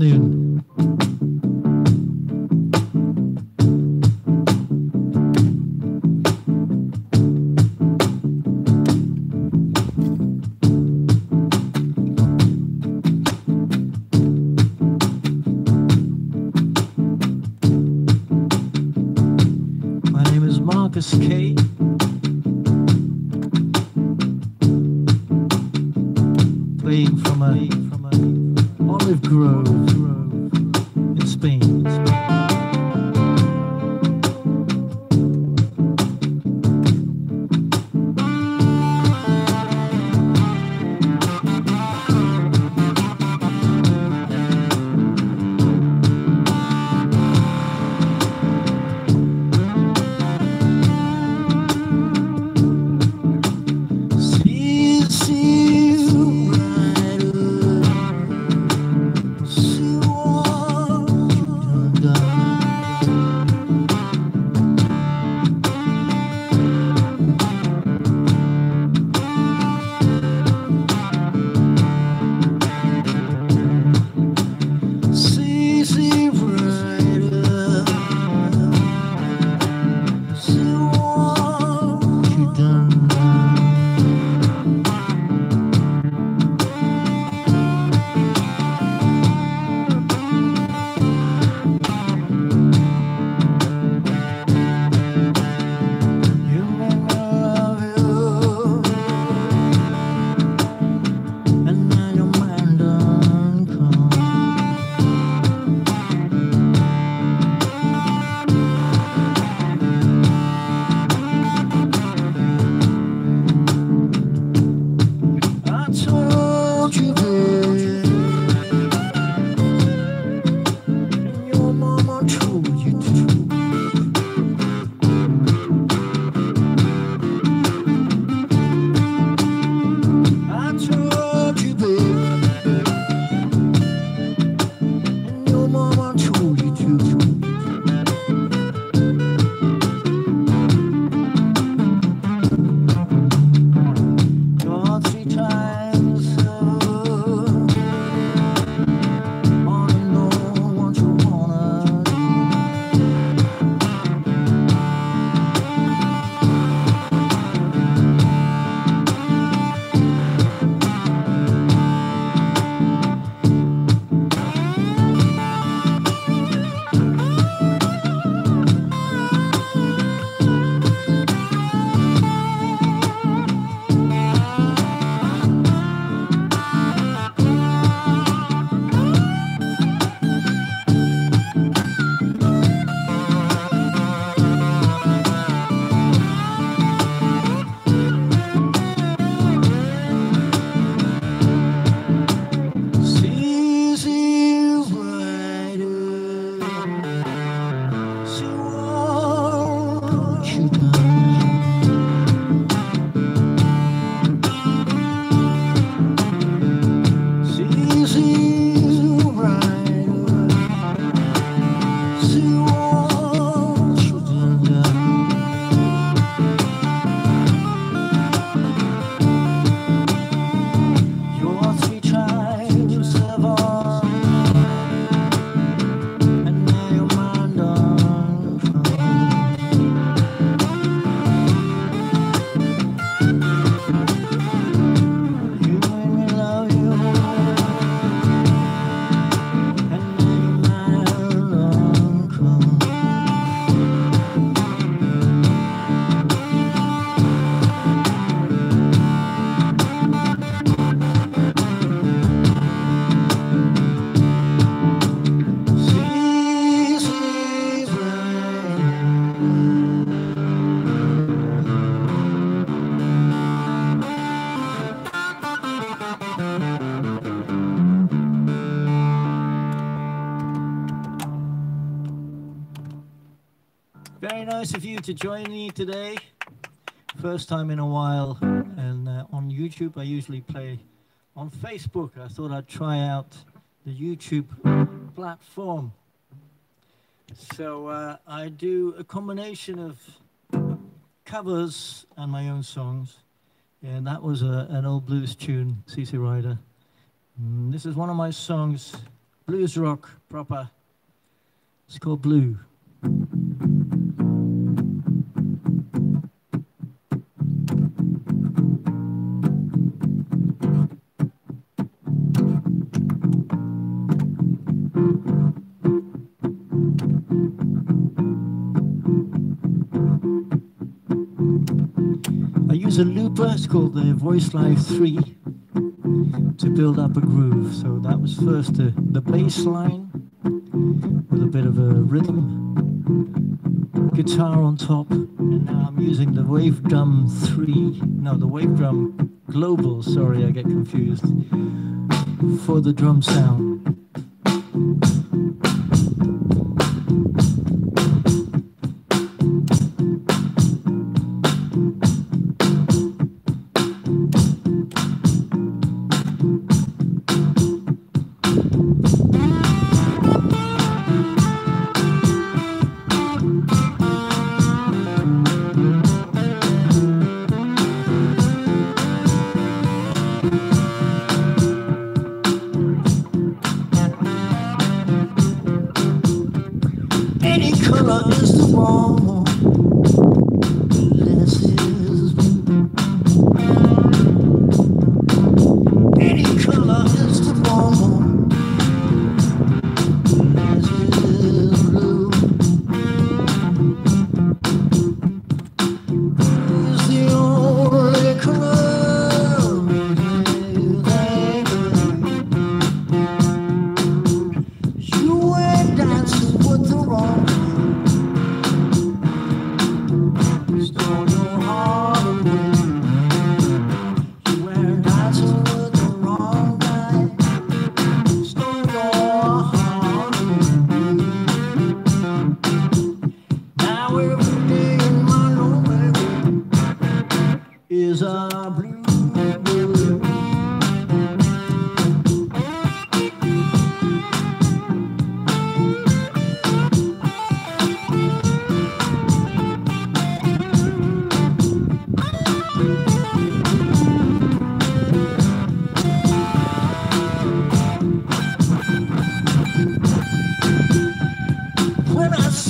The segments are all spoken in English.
Afternoon. To join me today. First time in a while, and uh, on YouTube, I usually play on Facebook. I thought I'd try out the YouTube platform. So uh, I do a combination of covers and my own songs. And that was a, an old blues tune, CC Rider. Mm, this is one of my songs blues rock proper. It's called Blue. It's called the Voice Live 3, to build up a groove. So that was first the, the bass line with a bit of a rhythm, guitar on top, and now I'm using the Wave Drum 3, no, the Wave Drum Global, sorry, I get confused, for the drum sound.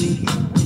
Thank you.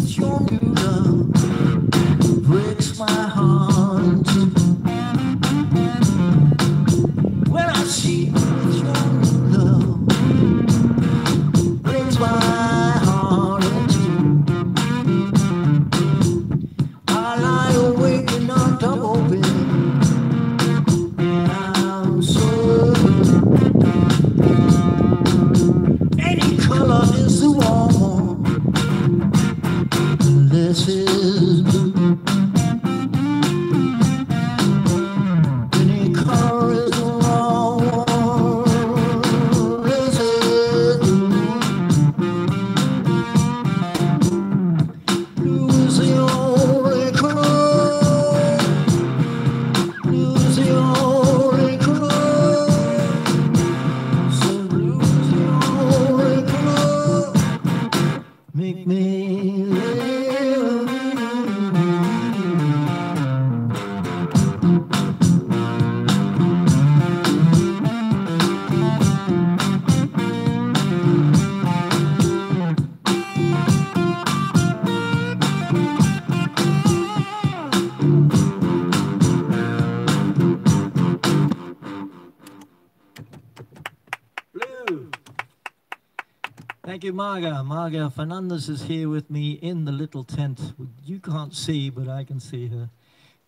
Marga. Marga Fernandez is here with me in the little tent. You can't see, but I can see her.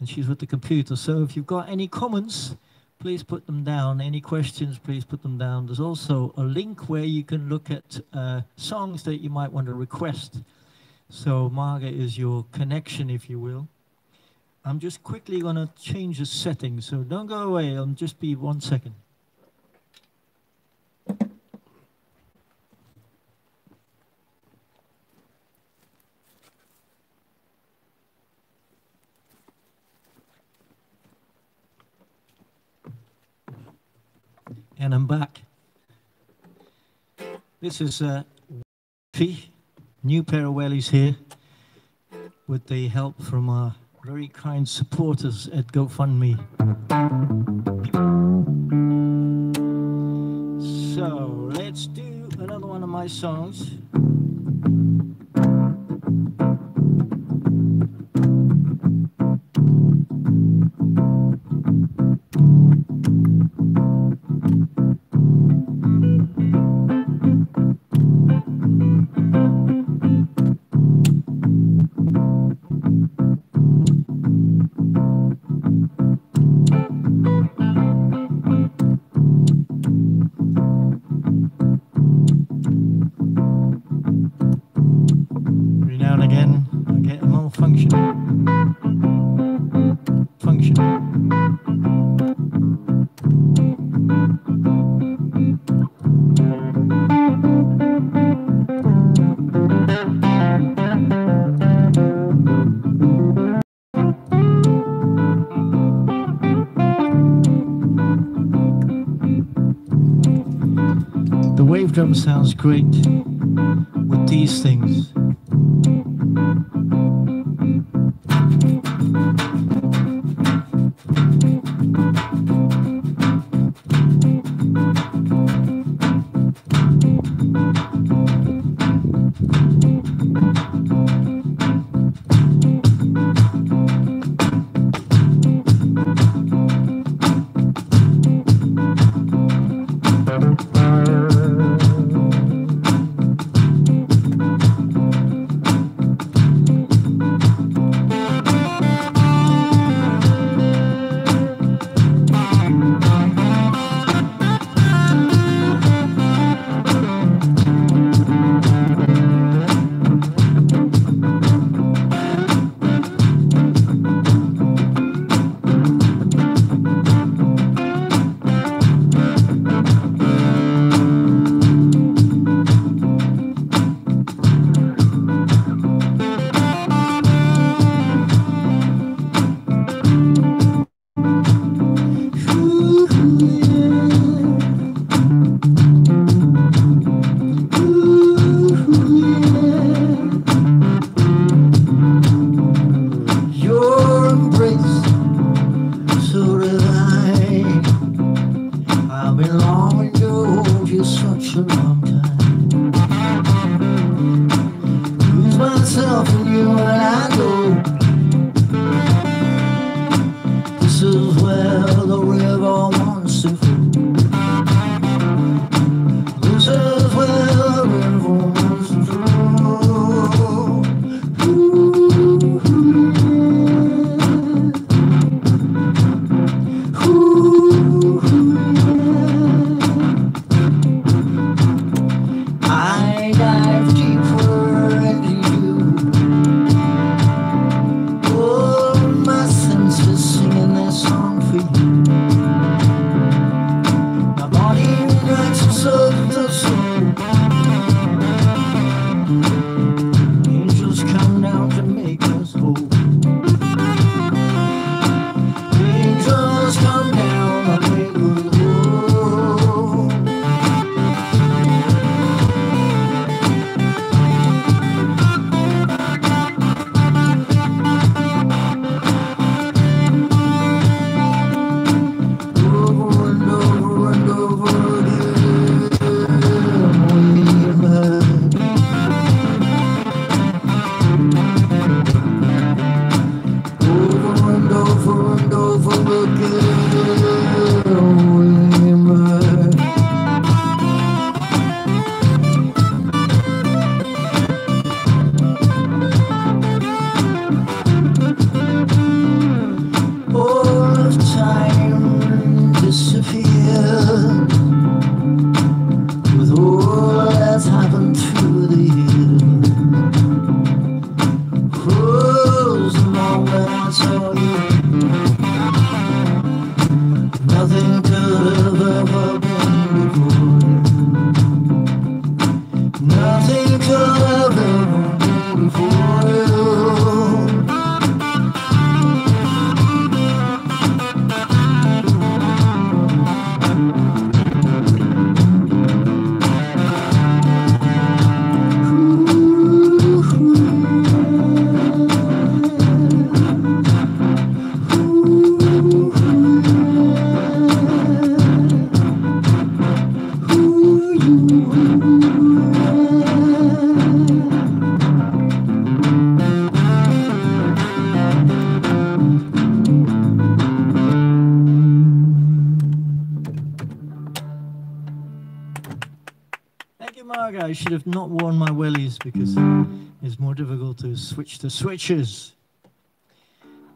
And she's with the computer. So if you've got any comments, please put them down. Any questions, please put them down. There's also a link where you can look at uh, songs that you might want to request. So Marga is your connection, if you will. I'm just quickly going to change the settings. So don't go away. I'll just be one second. And I'm back. This is a new pair of wellies here, with the help from our very kind supporters at GoFundMe. So let's do another one of my songs. Every now and again, I get a malfunction. Function. The wave drum sounds great with these things. It's more difficult to switch the switches.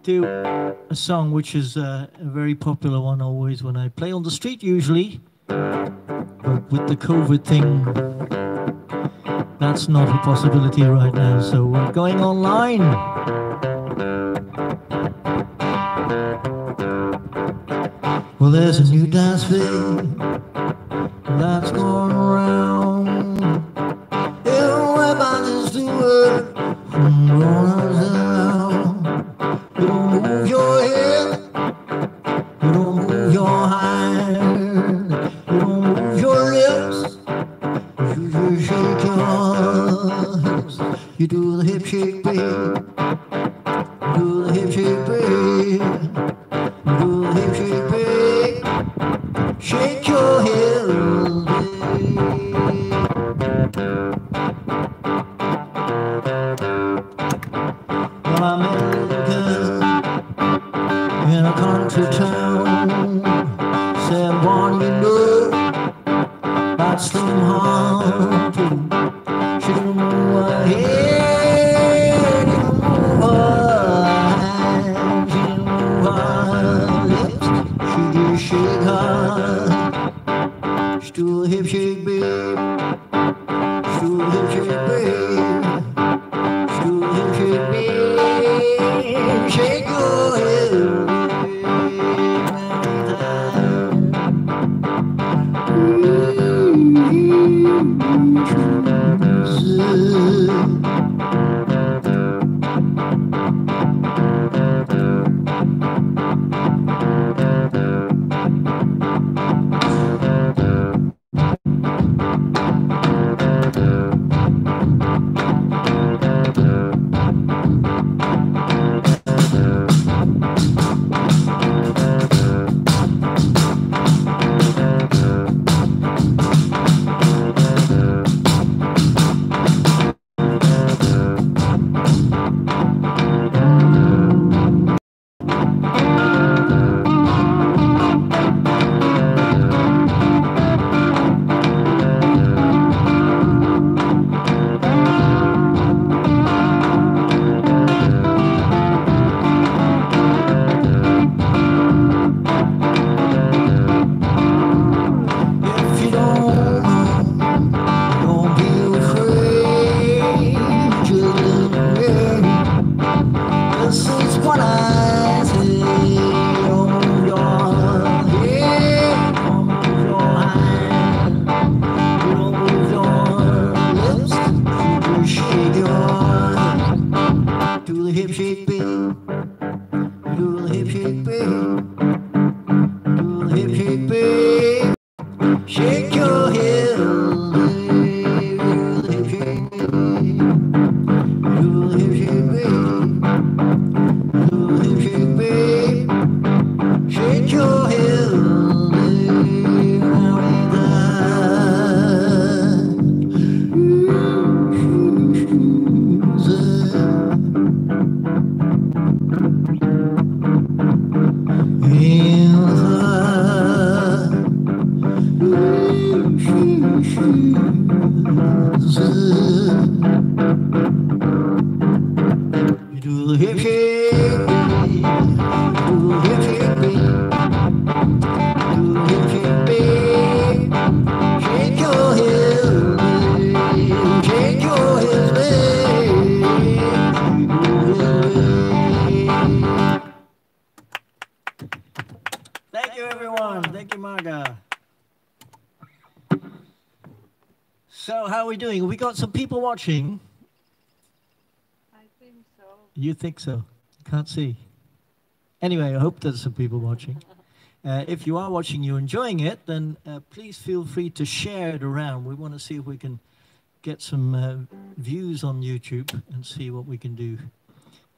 Do a song which is uh, a very popular one always when I play on the street usually. But with the COVID thing, that's not a possibility right now. So we're going online. Well, there's a new dance floor got some people watching. I think so. You think so? Can't see. Anyway, I hope there's some people watching. Uh, if you are watching, you're enjoying it, then uh, please feel free to share it around. We want to see if we can get some uh, views on YouTube and see what we can do.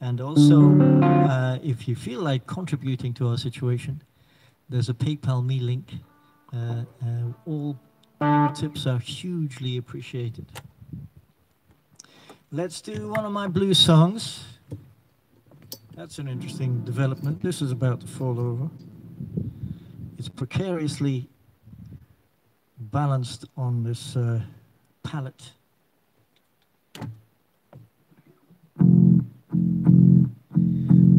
And also, uh, if you feel like contributing to our situation, there's a PayPal me link. Uh, uh, all tips are hugely appreciated. Let's do one of my blues songs. That's an interesting development. This is about to fall over. It's precariously balanced on this uh, palette. One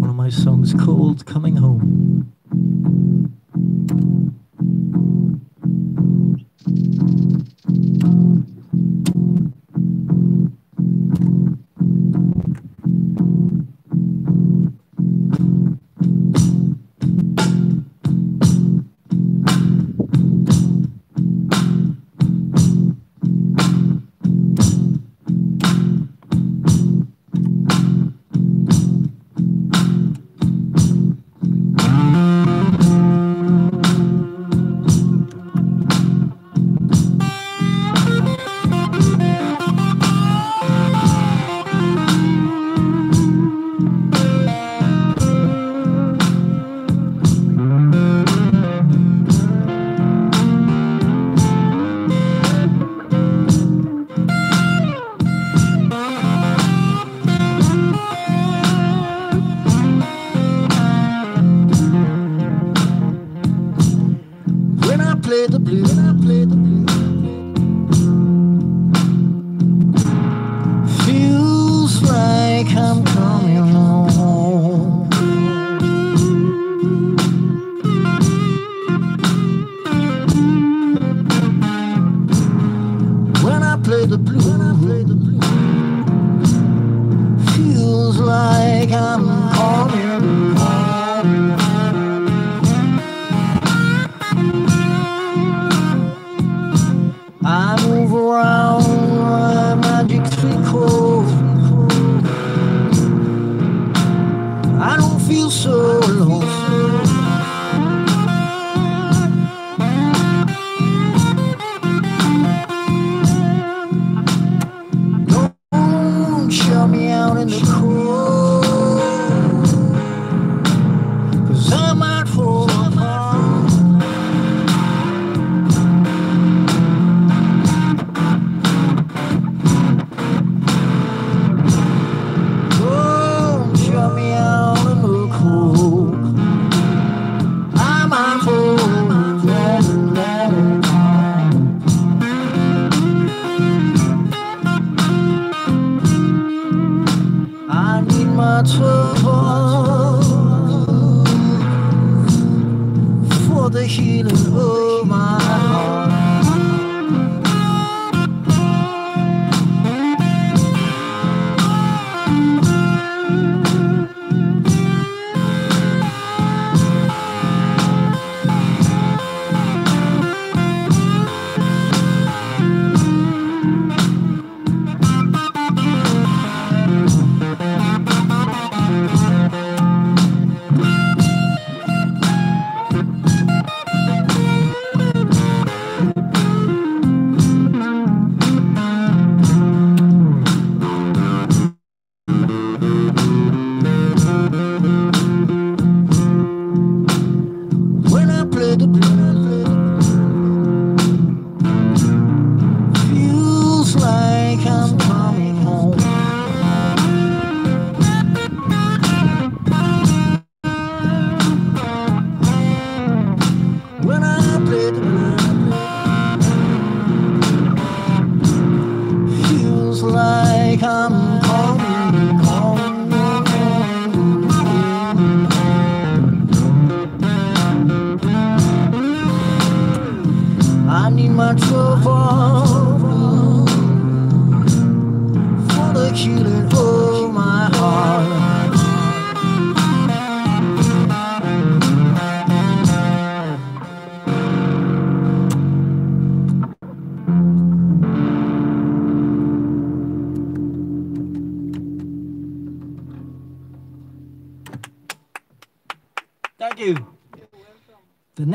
of my songs called Coming Home.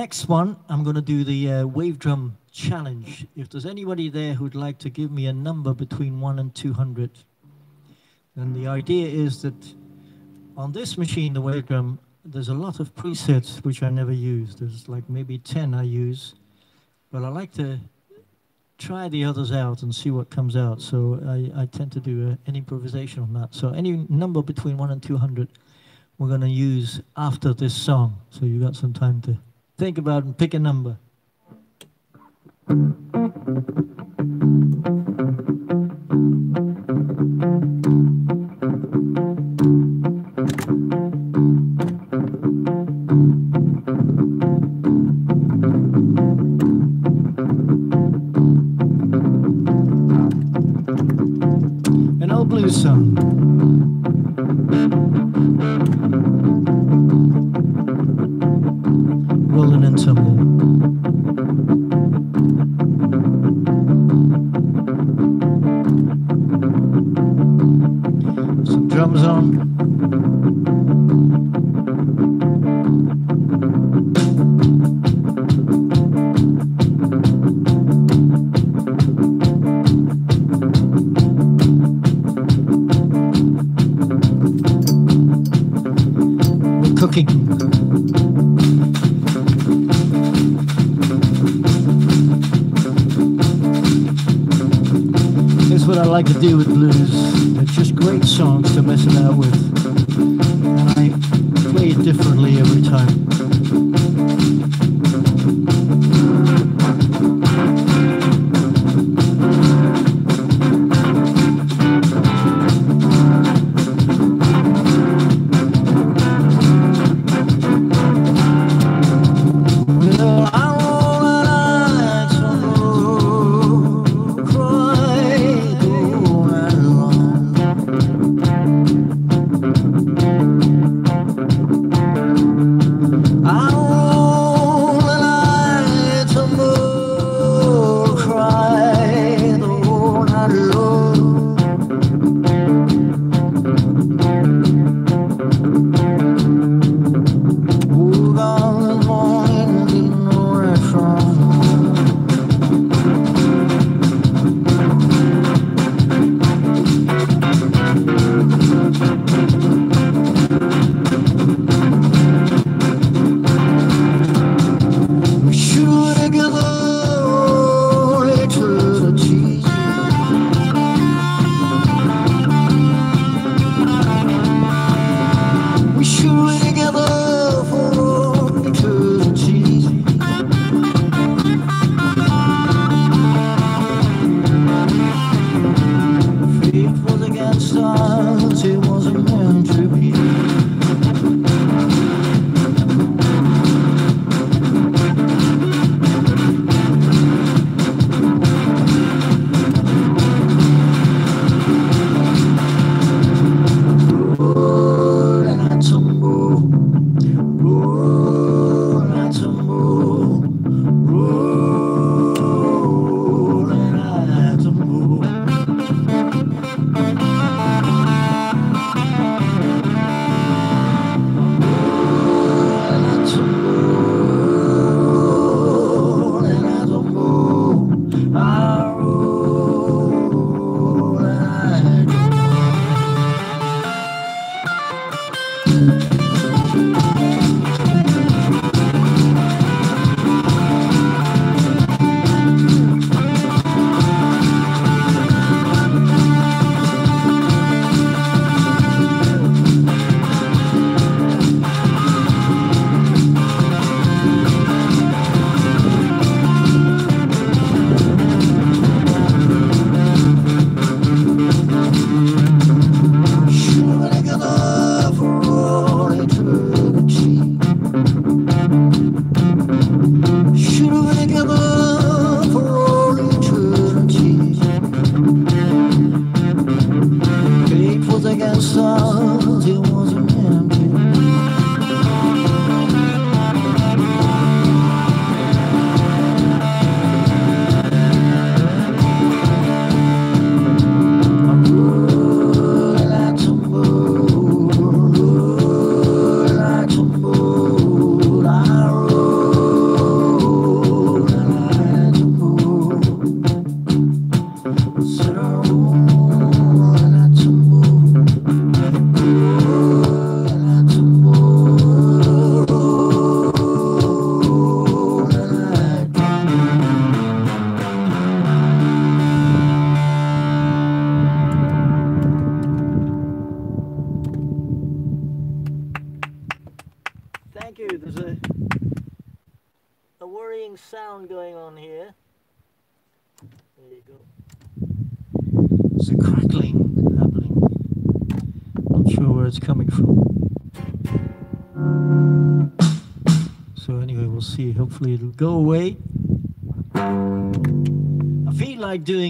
Next one, I'm going to do the uh, wave drum challenge. If there's anybody there who'd like to give me a number between 1 and 200, then the idea is that on this machine, the wave drum, there's a lot of presets which I never use. There's like maybe 10 I use, but I like to try the others out and see what comes out. So I, I tend to do a, uh, an improvisation on that. So any number between 1 and 200, we're going to use after this song. So you got some time to Think about and pick a number. And I'll play some. Some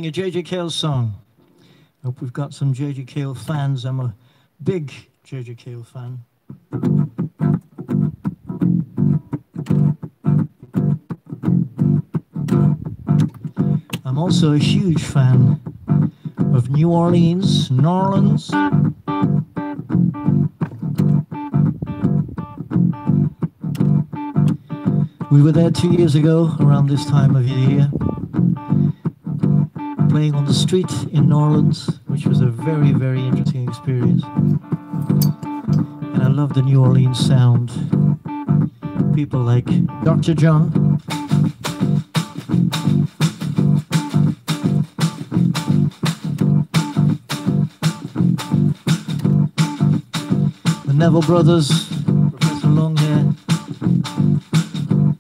A JJ Cale song. Hope we've got some JJ Cale fans. I'm a big JJ Cale fan. I'm also a huge fan of New Orleans, New Orleans. We were there two years ago around this time of year, playing on the street in New Orleans, which was a very, very interesting experience. And I love the New Orleans sound. People like Dr. John. The Neville Brothers, Professor Longhair,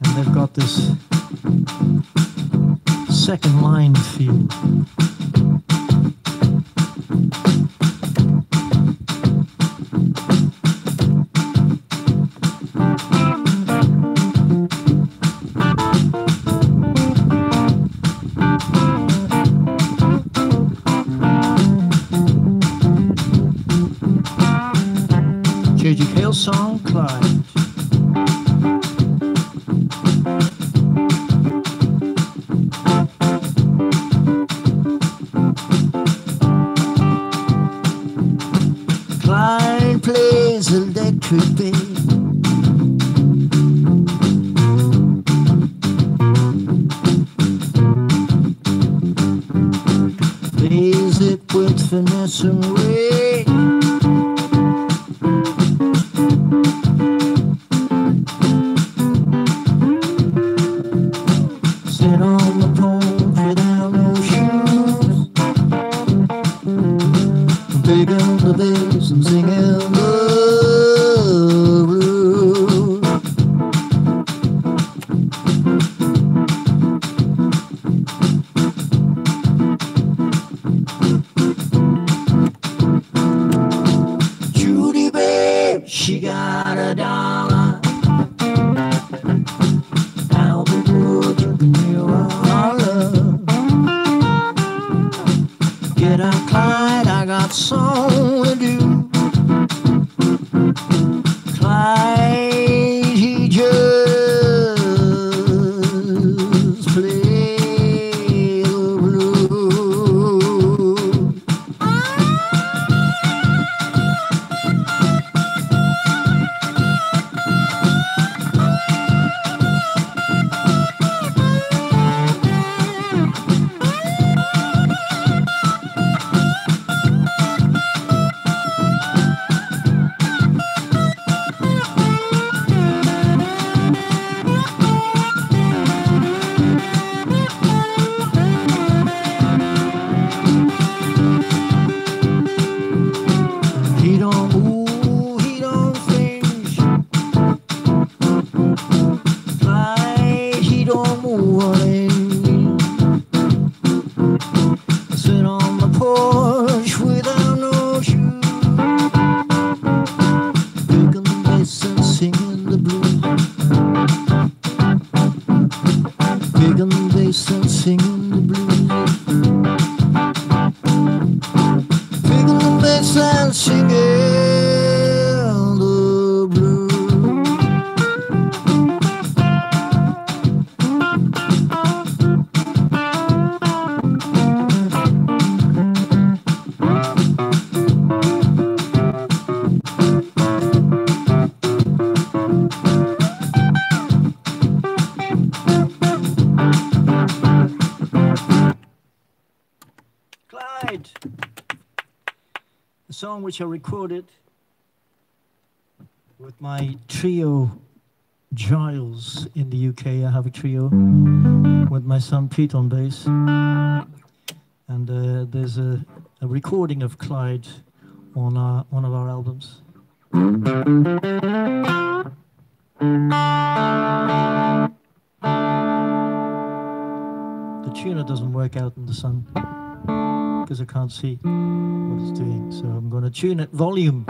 and they've got this second line feel. Clyde, a song which I recorded with my trio Giles in the UK. I have a trio with my son Pete on bass. And uh, there's a, a recording of Clyde on our, one of our albums. The tuner doesn't work out in the sun because I can't see what it's doing. So I'm going to tune it volume.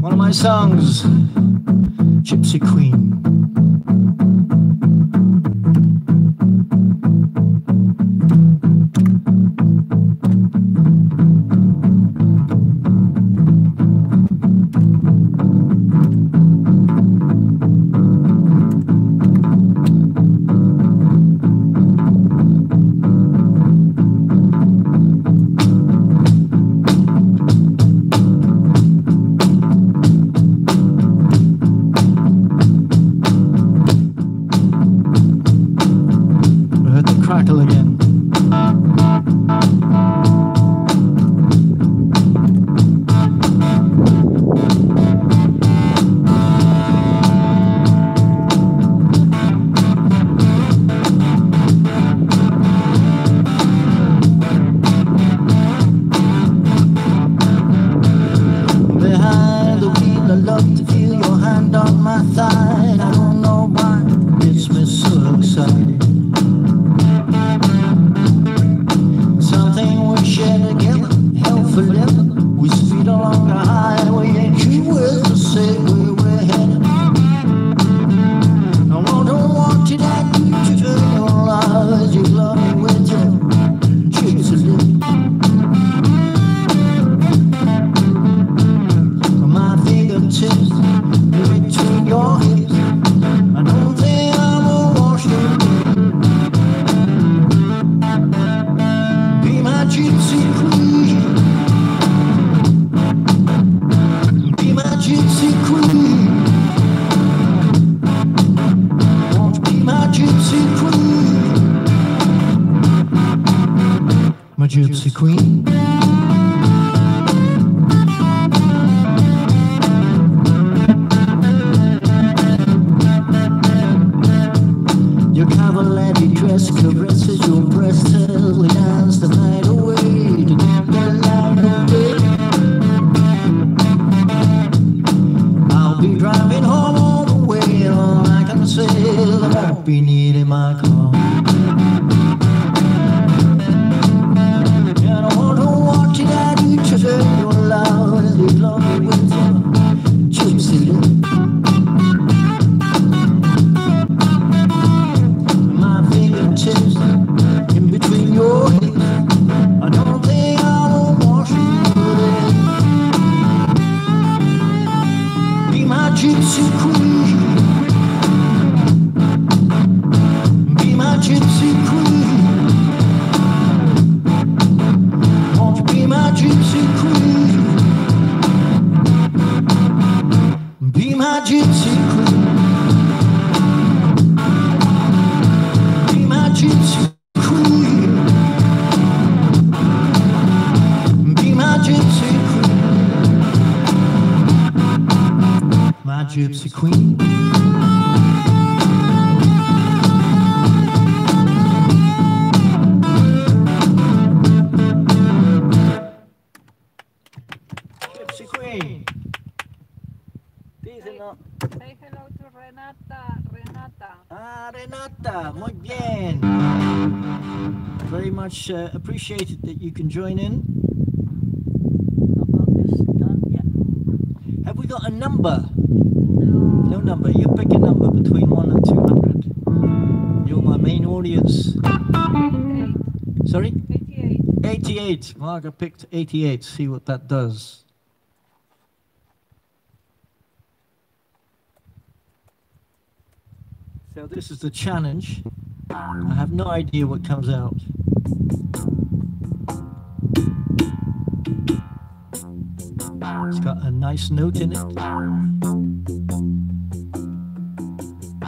One of my songs, Gypsy Queen. gypsy queen. Gypsy queen. Say, no. say hello to Renata, Renata. Ah, Renata, muy bien. Very much uh, appreciated that you can join in. Have we got a number? number. You pick a number between 1 and 200. You're my main audience. Sorry? 88. 88. Margaret picked 88. See what that does. So this is the challenge. I have no idea what comes out. It's got a nice note in it.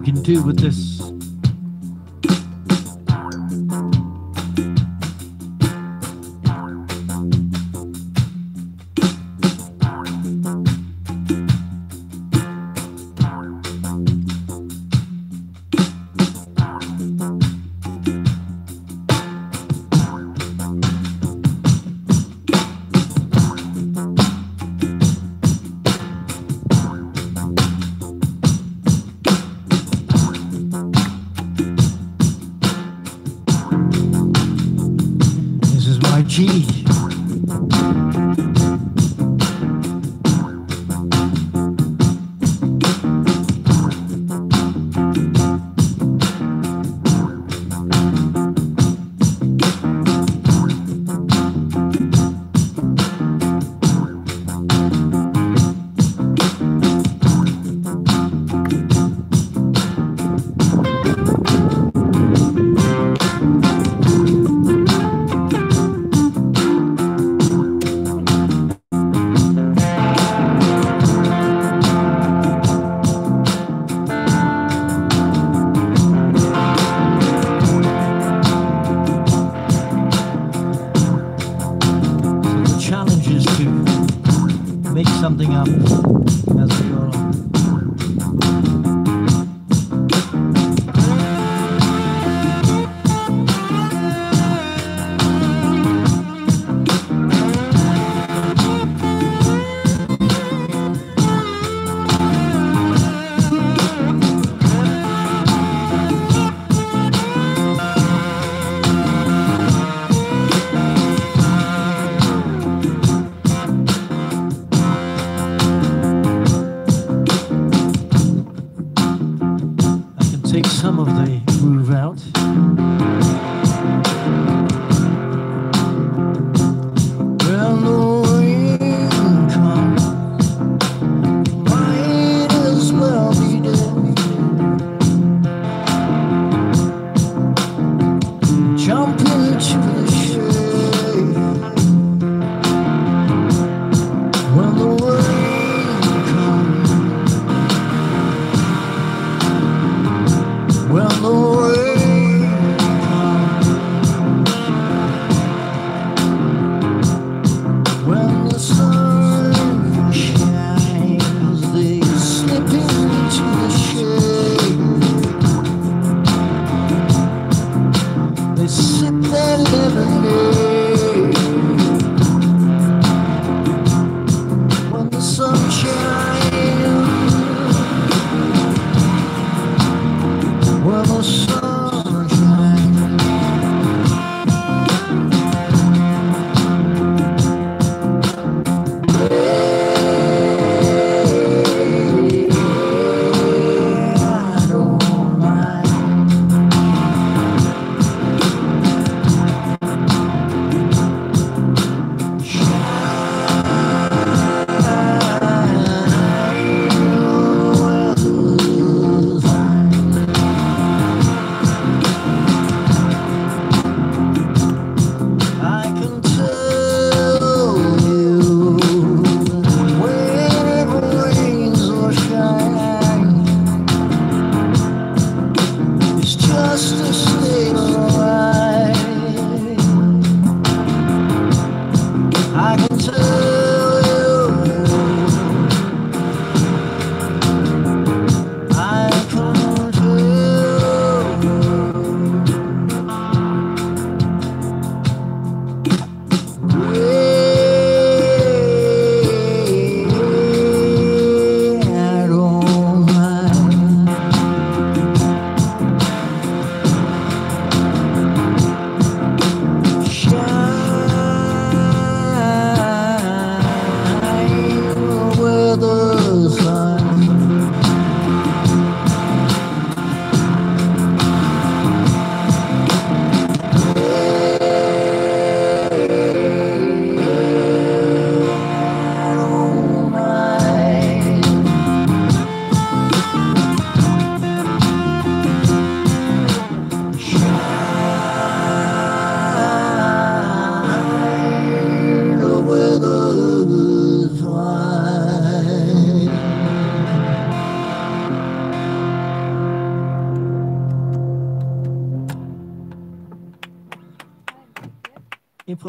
you can do with this.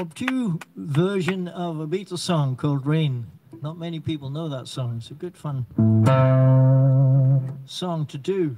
Club 2 version of a Beatles song called Rain. Not many people know that song. It's a good fun song to do.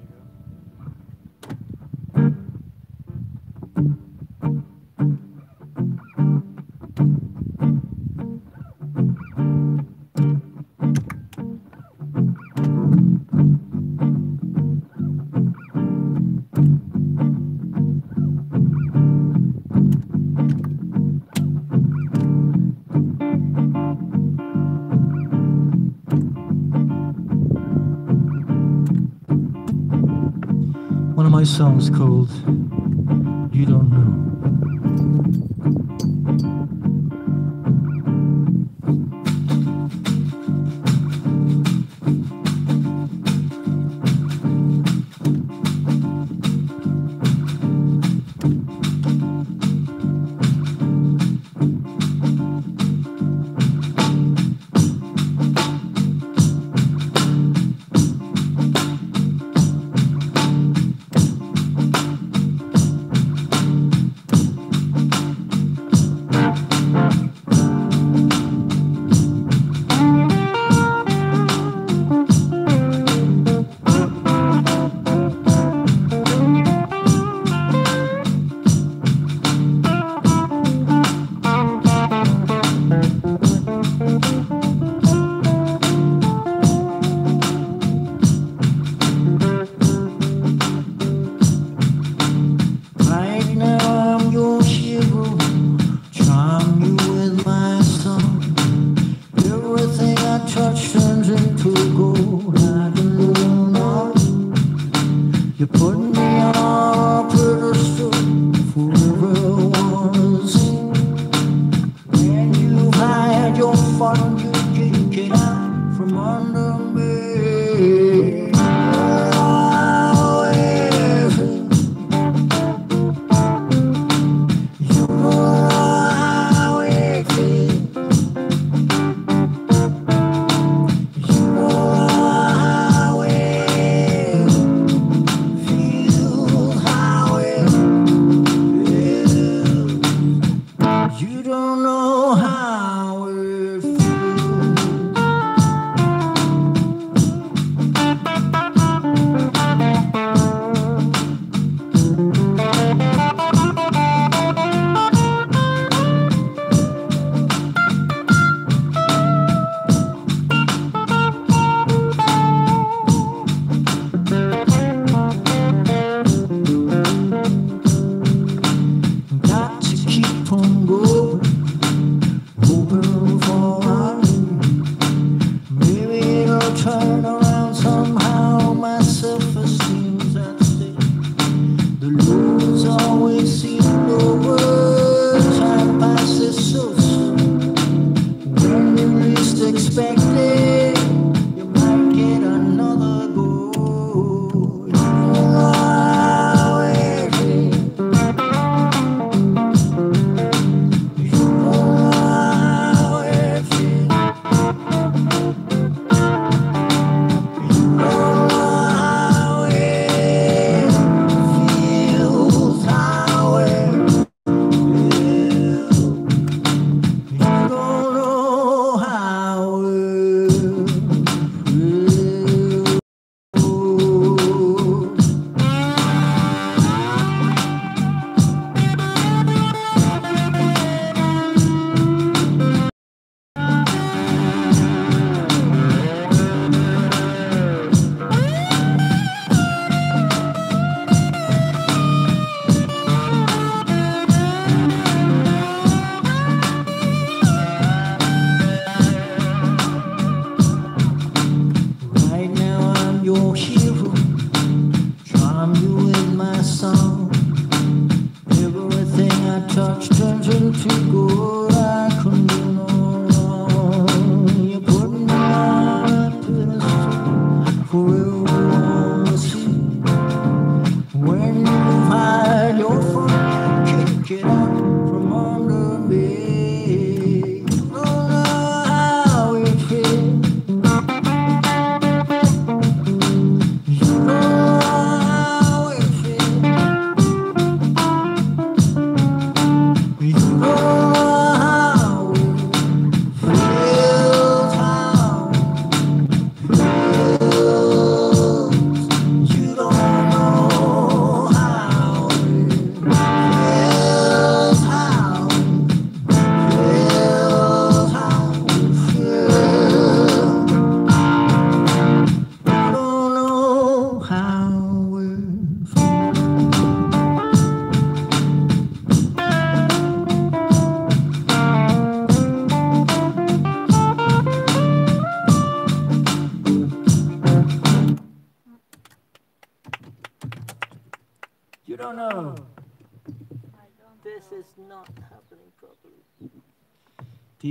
my songs called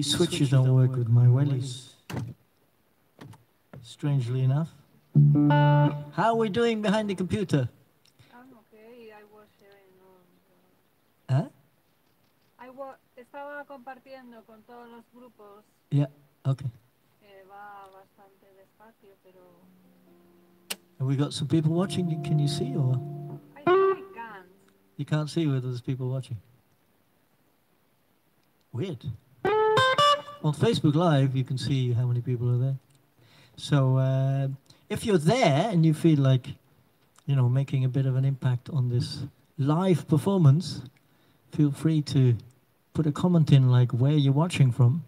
These switches don't work with my wellies. Strangely enough. How are we doing behind the computer? I'm okay, I was sharing on. Huh? I wa estaba compartiendo con todos los grupos. Yeah, okay. Eh, va bastante despacio, pero Have we got some people watching? Can you see or I I can't. you can't see whether there's people watching? Weird. On Facebook Live, you can see how many people are there. So uh, if you're there and you feel like, you know, making a bit of an impact on this live performance, feel free to put a comment in like where you're watching from.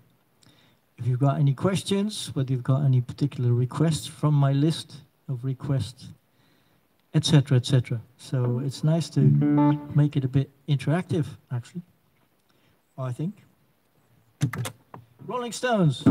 If you've got any questions, whether you've got any particular requests from my list of requests, etc., etc. So it's nice to make it a bit interactive, actually. I think. Rolling Stones.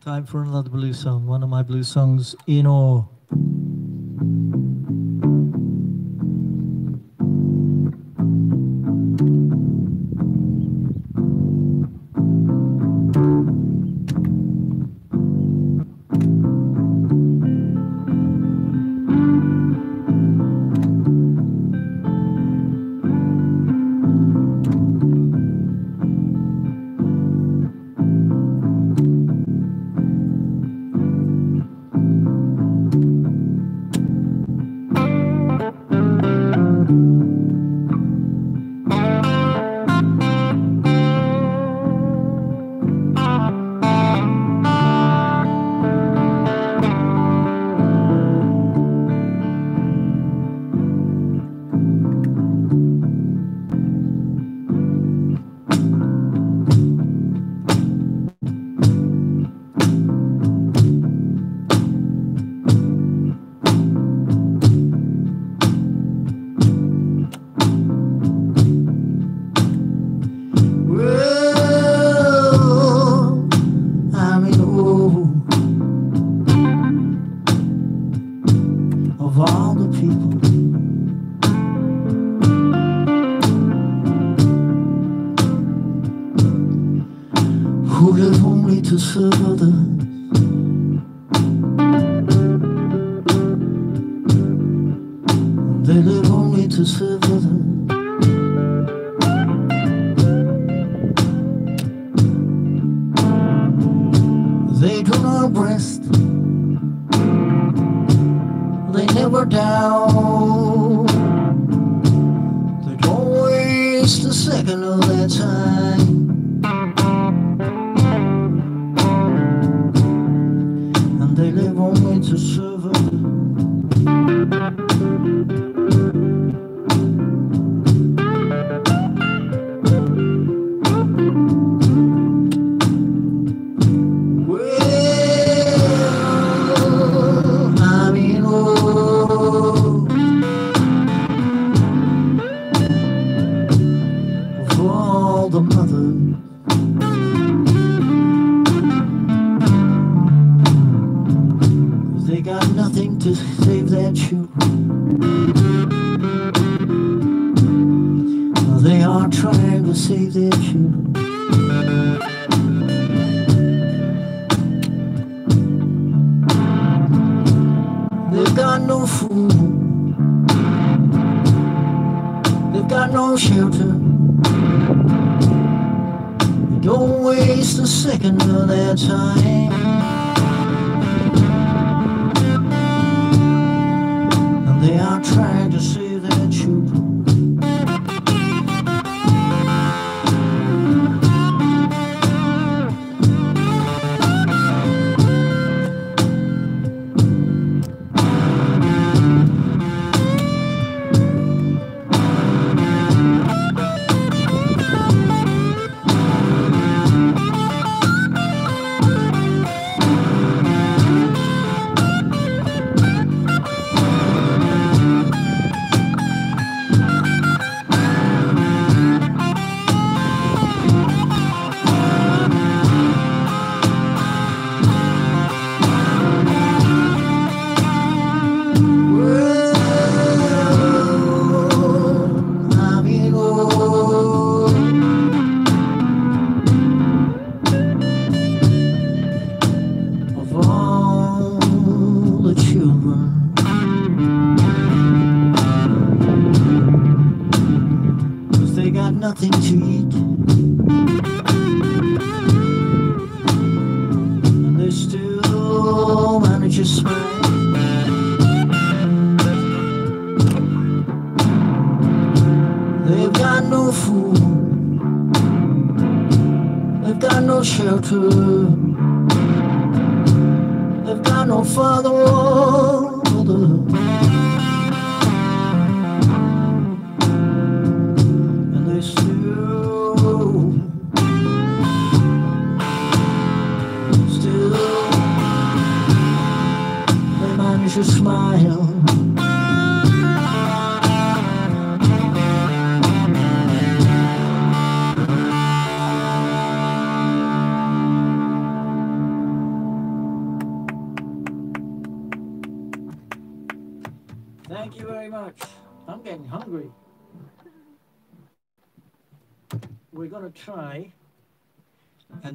Time for another blue song. One of my blue songs, In Awe.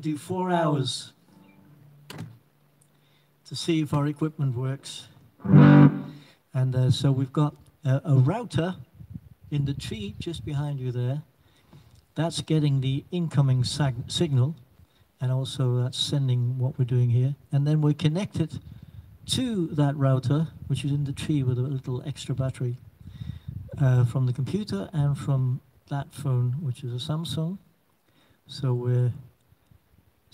Do four hours to see if our equipment works. And uh, so we've got a, a router in the tree just behind you there. That's getting the incoming signal and also that's sending what we're doing here. And then we're connected to that router, which is in the tree with a little extra battery uh, from the computer and from that phone, which is a Samsung. So we're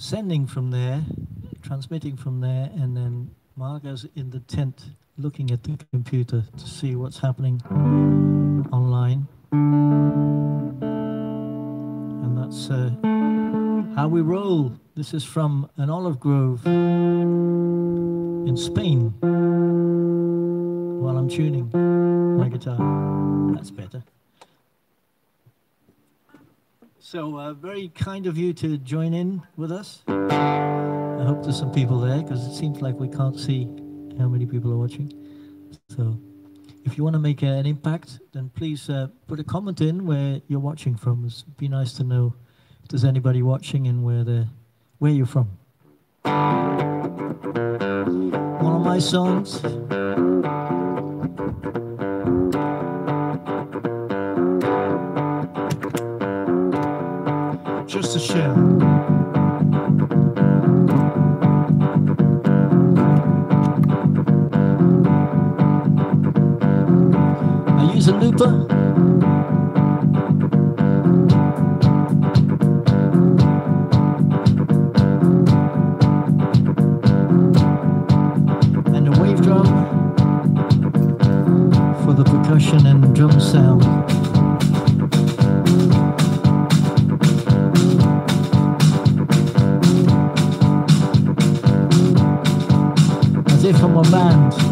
sending from there, transmitting from there, and then Marga's in the tent looking at the computer to see what's happening online. And that's uh, how we roll. This is from an olive grove in Spain while I'm tuning my guitar. That's better. So, uh, very kind of you to join in with us. I hope there's some people there because it seems like we can't see how many people are watching. So, if you want to make uh, an impact, then please uh, put a comment in where you're watching from. It'd be nice to know if there's anybody watching and where they're, where you're from. One of my songs. Just a. I use a looper. And a Wavedrum for the percussion and drum sound. If I'm a band.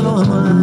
Nothing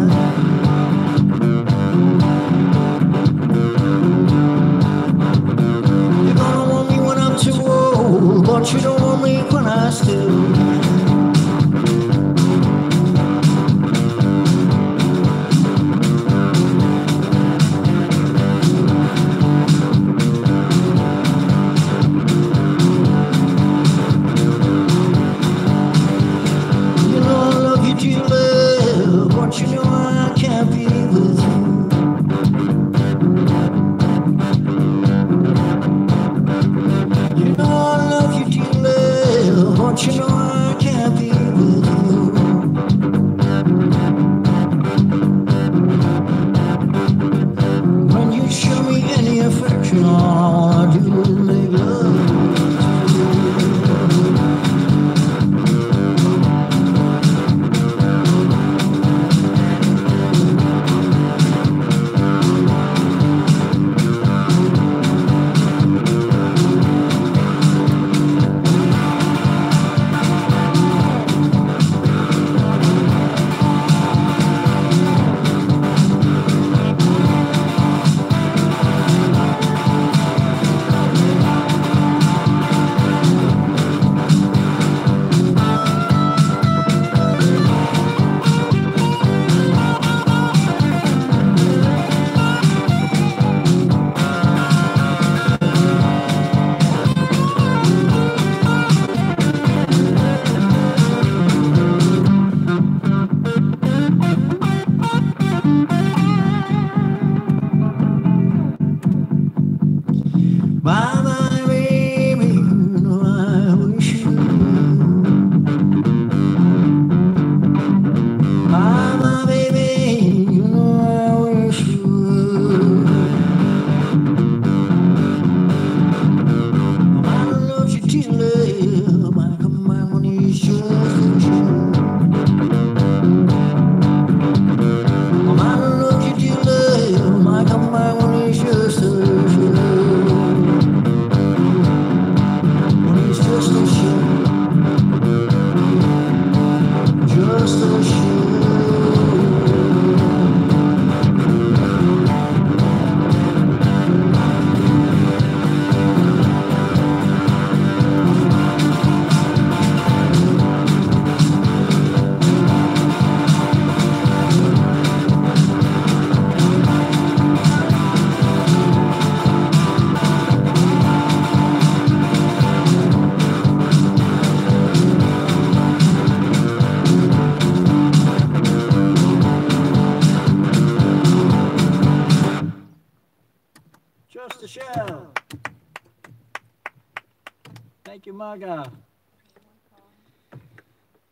Marga.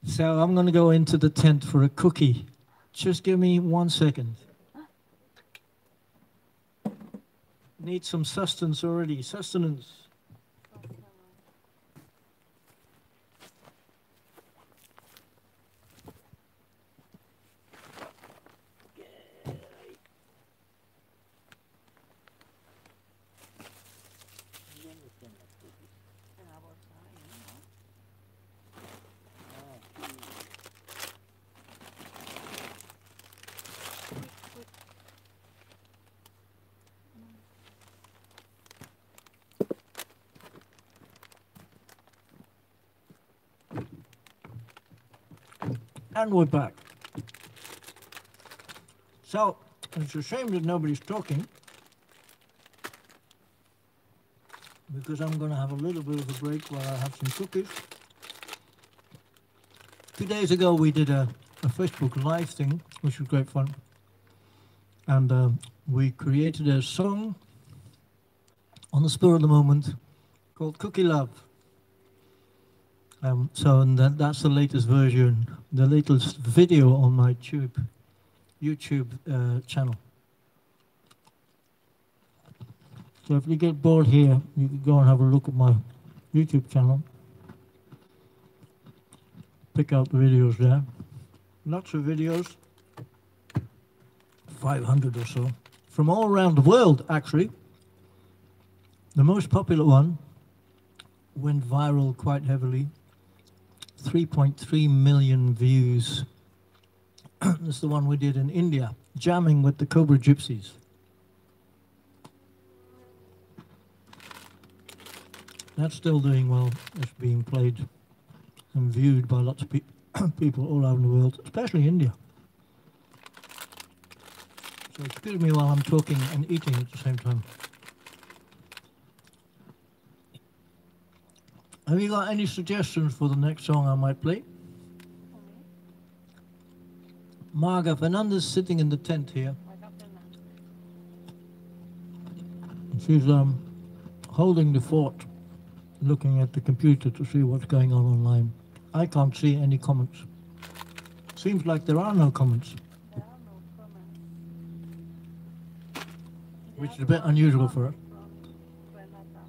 So I'm going to go into the tent for a cookie. Just give me one second. Need some sustenance already. Sustenance. And we're back. So, it's a shame that nobody's talking. Because I'm going to have a little bit of a break while I have some cookies. Two days ago, we did a, a Facebook Live thing, which was great fun. And uh, we created a song on the spur of the moment called Cookie Love. Um, so and that, that's the latest version, the latest video on my tube, YouTube uh, channel. So if you get bored here, you can go and have a look at my YouTube channel. Pick out the videos there. Lots of videos, 500 or so, from all around the world actually. The most popular one went viral quite heavily 3.3 million views. That's the one we did in India, jamming with the Cobra Gypsies. That's still doing well. It's being played and viewed by lots of pe people all over the world, especially India. So excuse me while I'm talking and eating at the same time. Have you got any suggestions for the next song I might play? Marga Fernandez sitting in the tent here. She's um, holding the fort, looking at the computer to see what's going on online. I can't see any comments. Seems like there are no comments, There are no comments. which is a bit unusual for her. From Renata.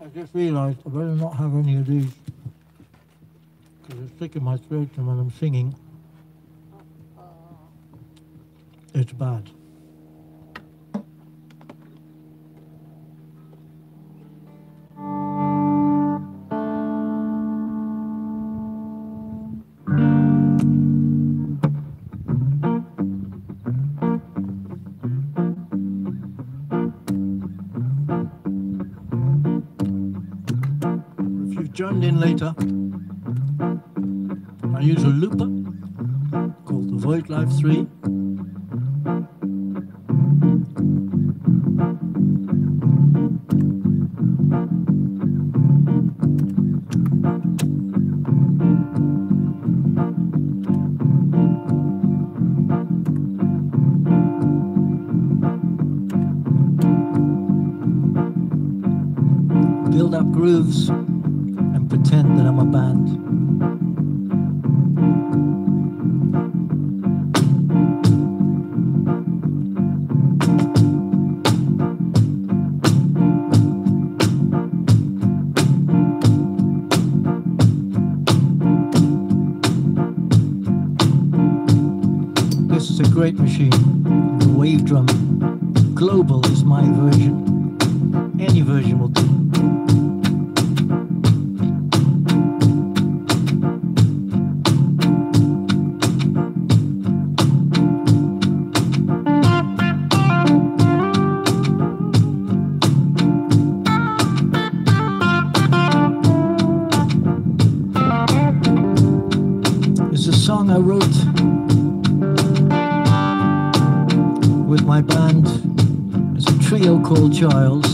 I just realised I better not have any of these. Because it's sticking my throat and when I'm singing, Oh, it's bad. Trio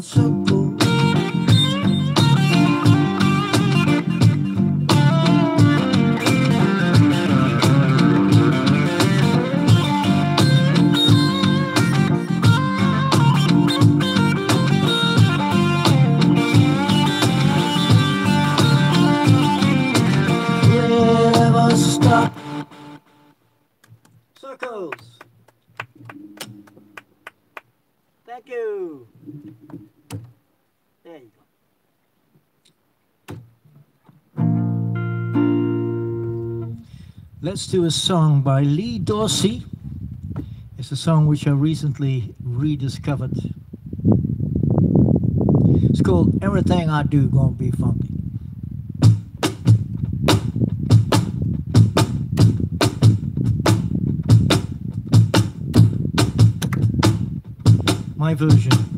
So. Let's do a song by Lee Dorsey. It's a song which I recently rediscovered. It's called Everything I Do Gonna Be Funky. My version.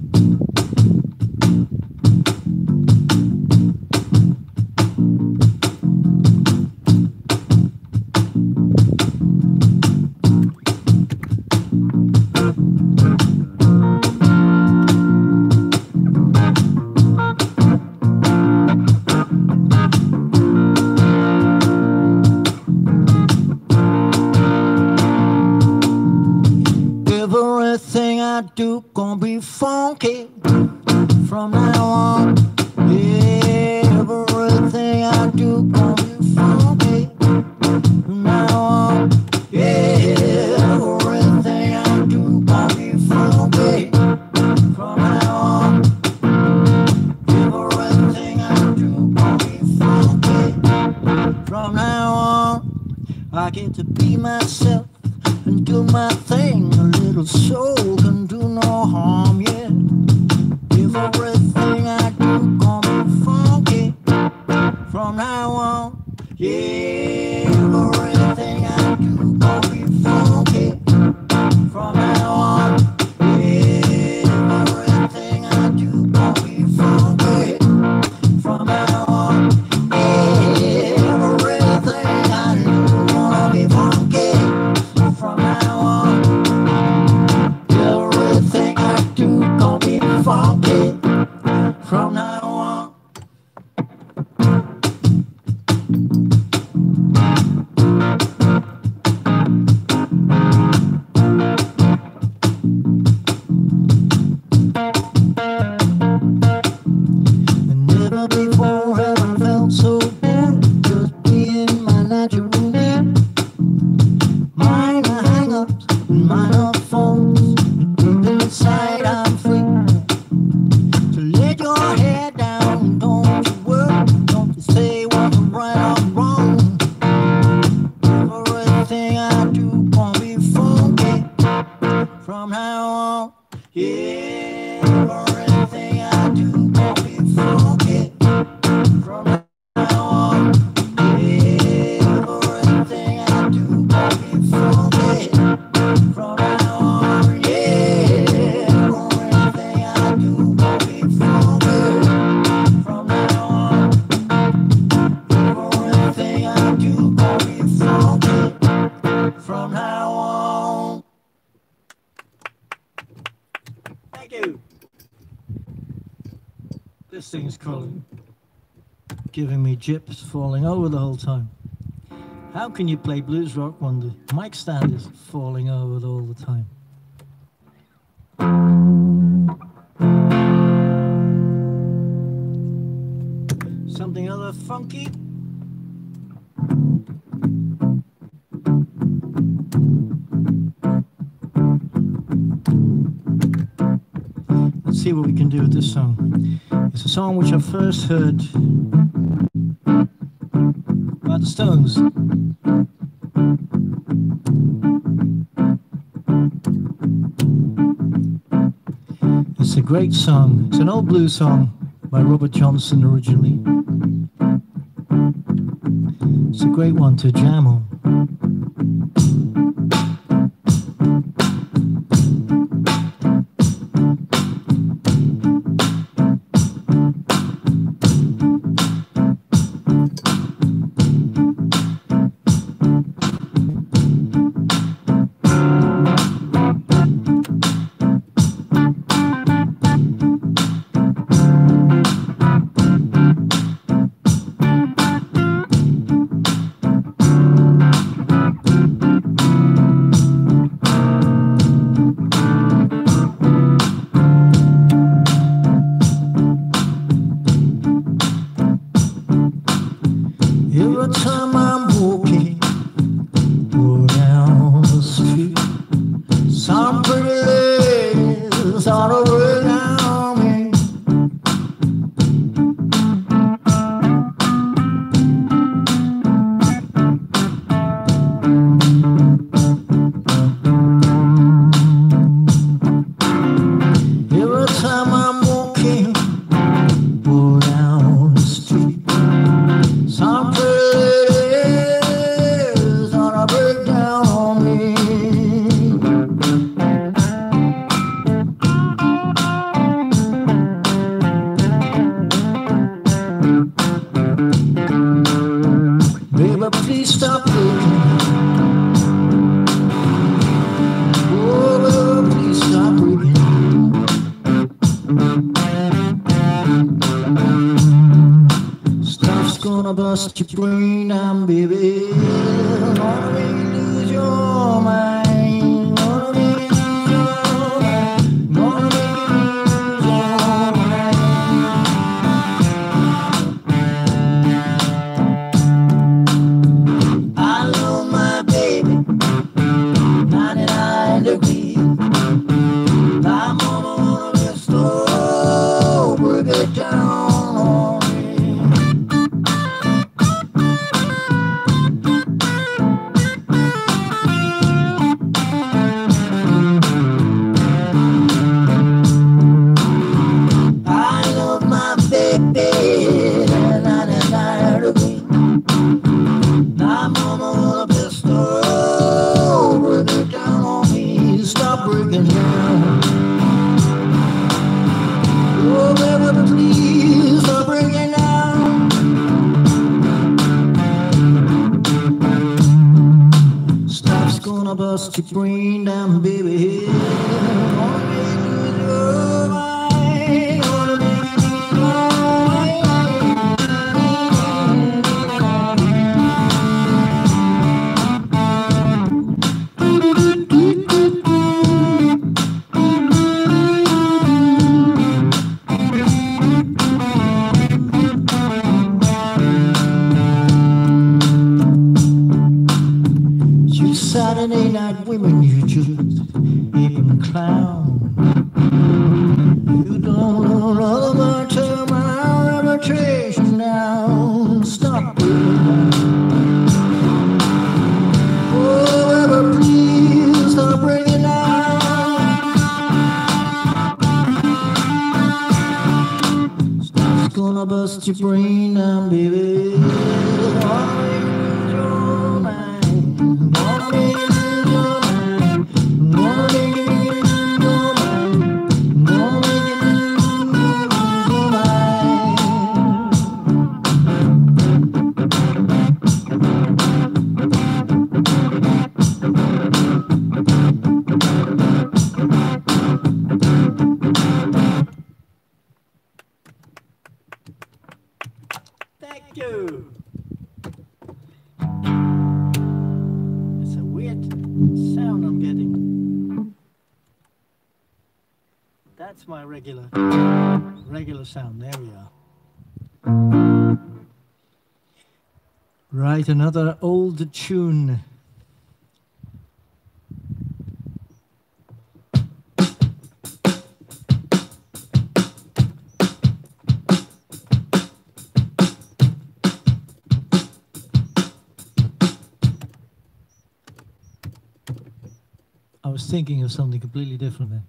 giving me jips, falling over the whole time. How can you play blues rock when the mic stand is falling over all the time? Something other funky? Let's see what we can do with this song. It's a song which I first heard the Stones. It's a great song. It's an old blues song by Robert Johnson originally. It's a great one to jam on. Saturday night women, you just another old tune. I was thinking of something completely different then.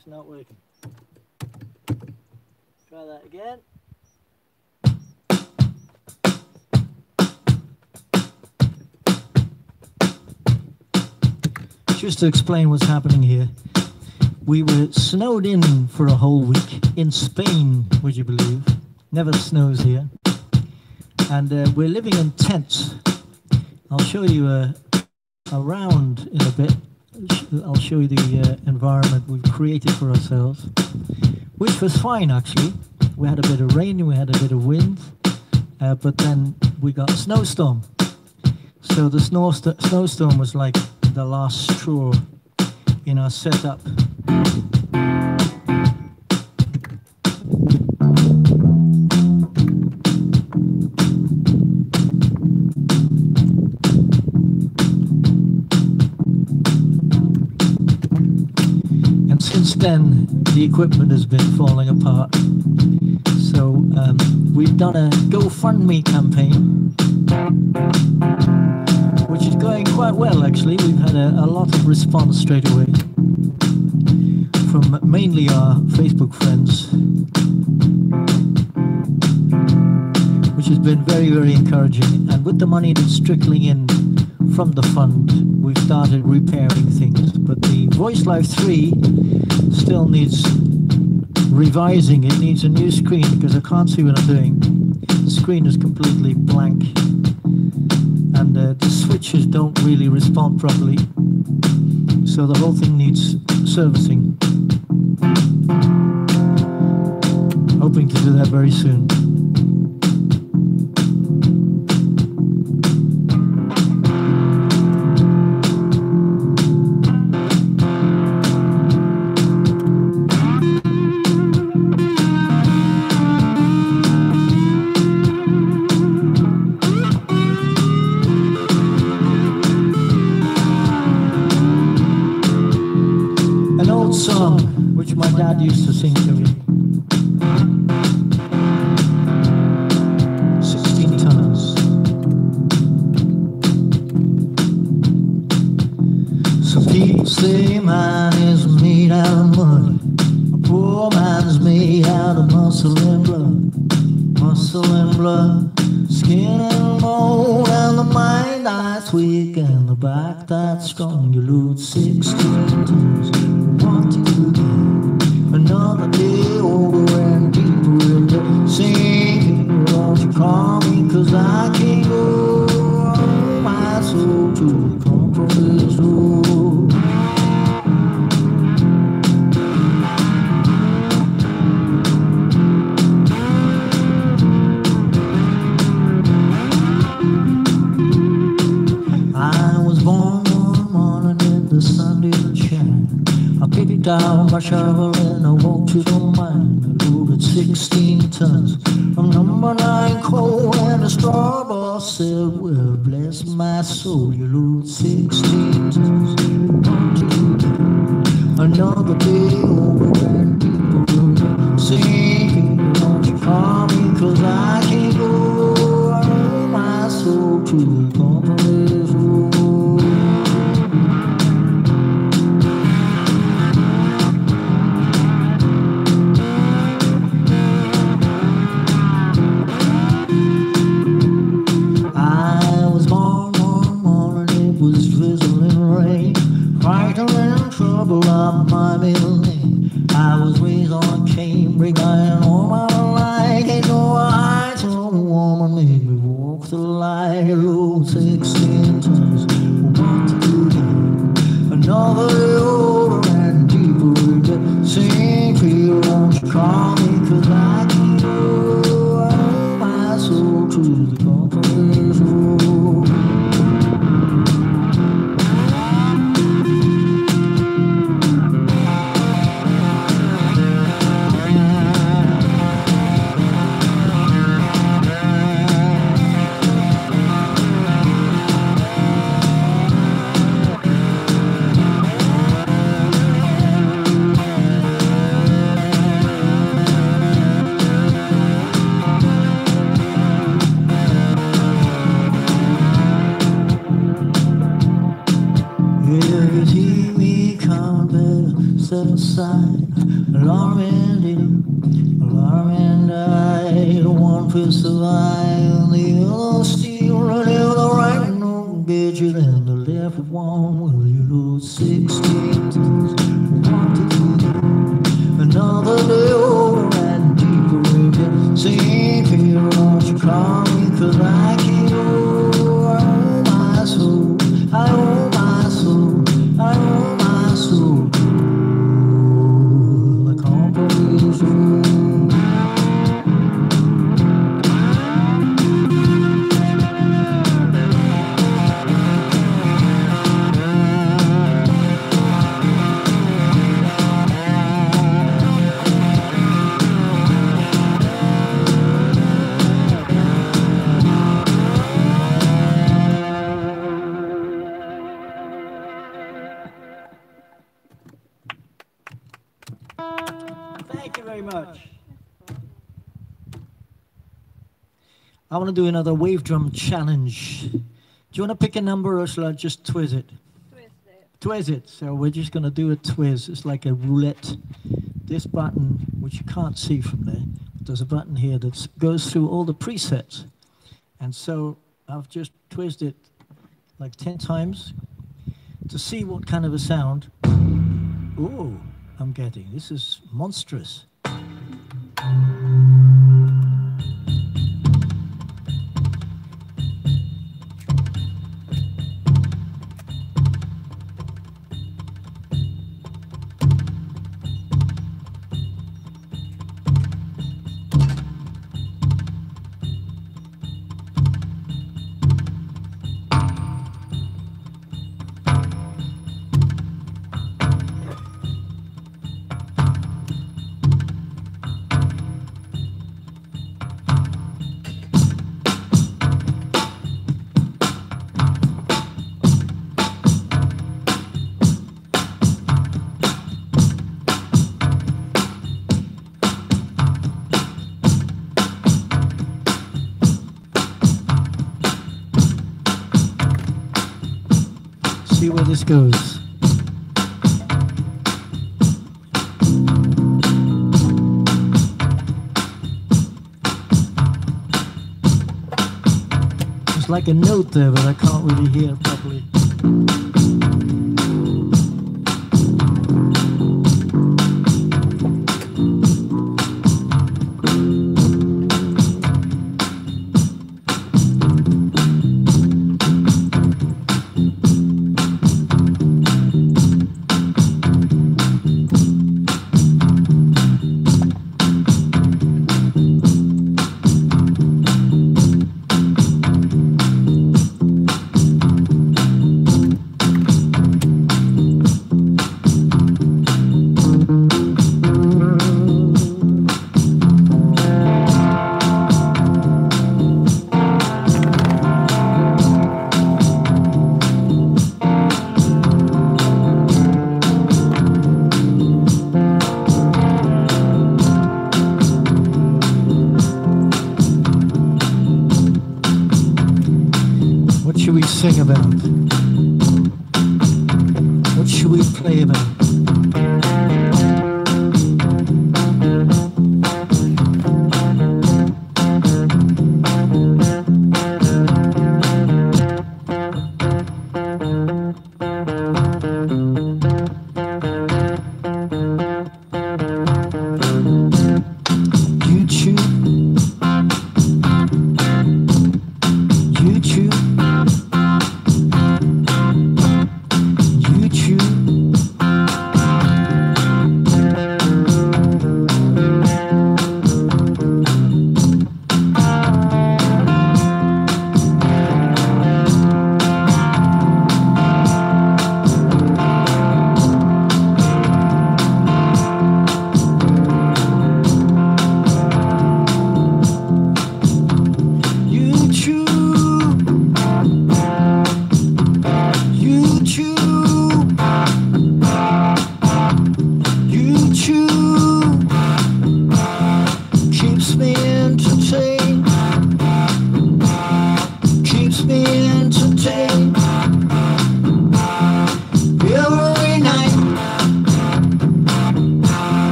It's not working. Try that again. Just to explain what's happening here. We were snowed in for a whole week in Spain, would you believe? Never snows here. And uh, we're living in tents. I'll show you uh, around in a bit. I'll show you the uh, environment we've created for ourselves, which was fine actually. We had a bit of rain, we had a bit of wind, uh, but then we got a snowstorm. So the snowst- snowstorm was like the last straw in our setup. Then, the equipment has been falling apart. So um, we've done a GoFundMe campaign, which is going quite well actually. We've had a, a lot of response straight away from mainly our Facebook friends, which has been very, very encouraging. And with the money that's trickling in from the fund, we've started repairing things. But the Voice Live 3 still needs revising. It needs a new screen because I can't see what I'm doing. The screen is completely blank. And uh, the switches don't really respond properly. So the whole thing needs servicing. Hoping to do that very soon. Thank you very much. I want to do another Wavedrum challenge. Do you want to pick a number or shall I just twiz it? Twiz it. So we're just going to do a twiz. It's like a roulette. This button, which you can't see from there, there's a button here that goes through all the presets. And so I've just twizzed it like 10 times to see what kind of a sound. Ooh. I'm getting. This is monstrous. like a note there, but I can't really hear.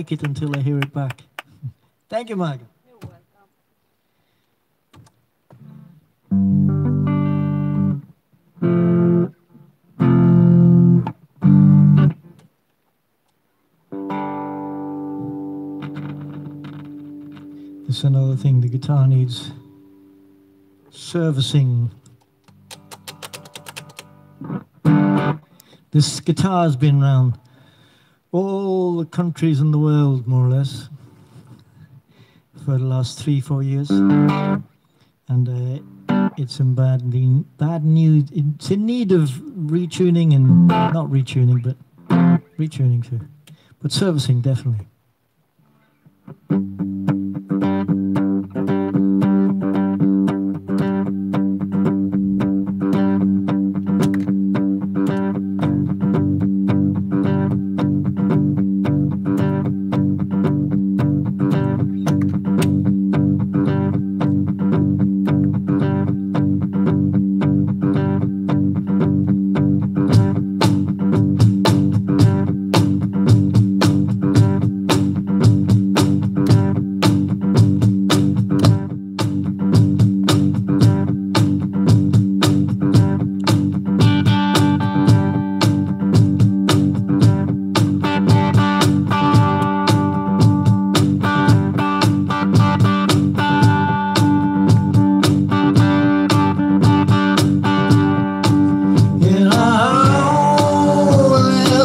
Like it until I hear it back. Thank you, Margaret. It's another thing the guitar needs servicing. This guitar has been around all the countries in the world, more or less, for the last three, four years. And uh, it's in bad, bad need. It's in need of retuning and not retuning, but retuning too. But servicing, definitely.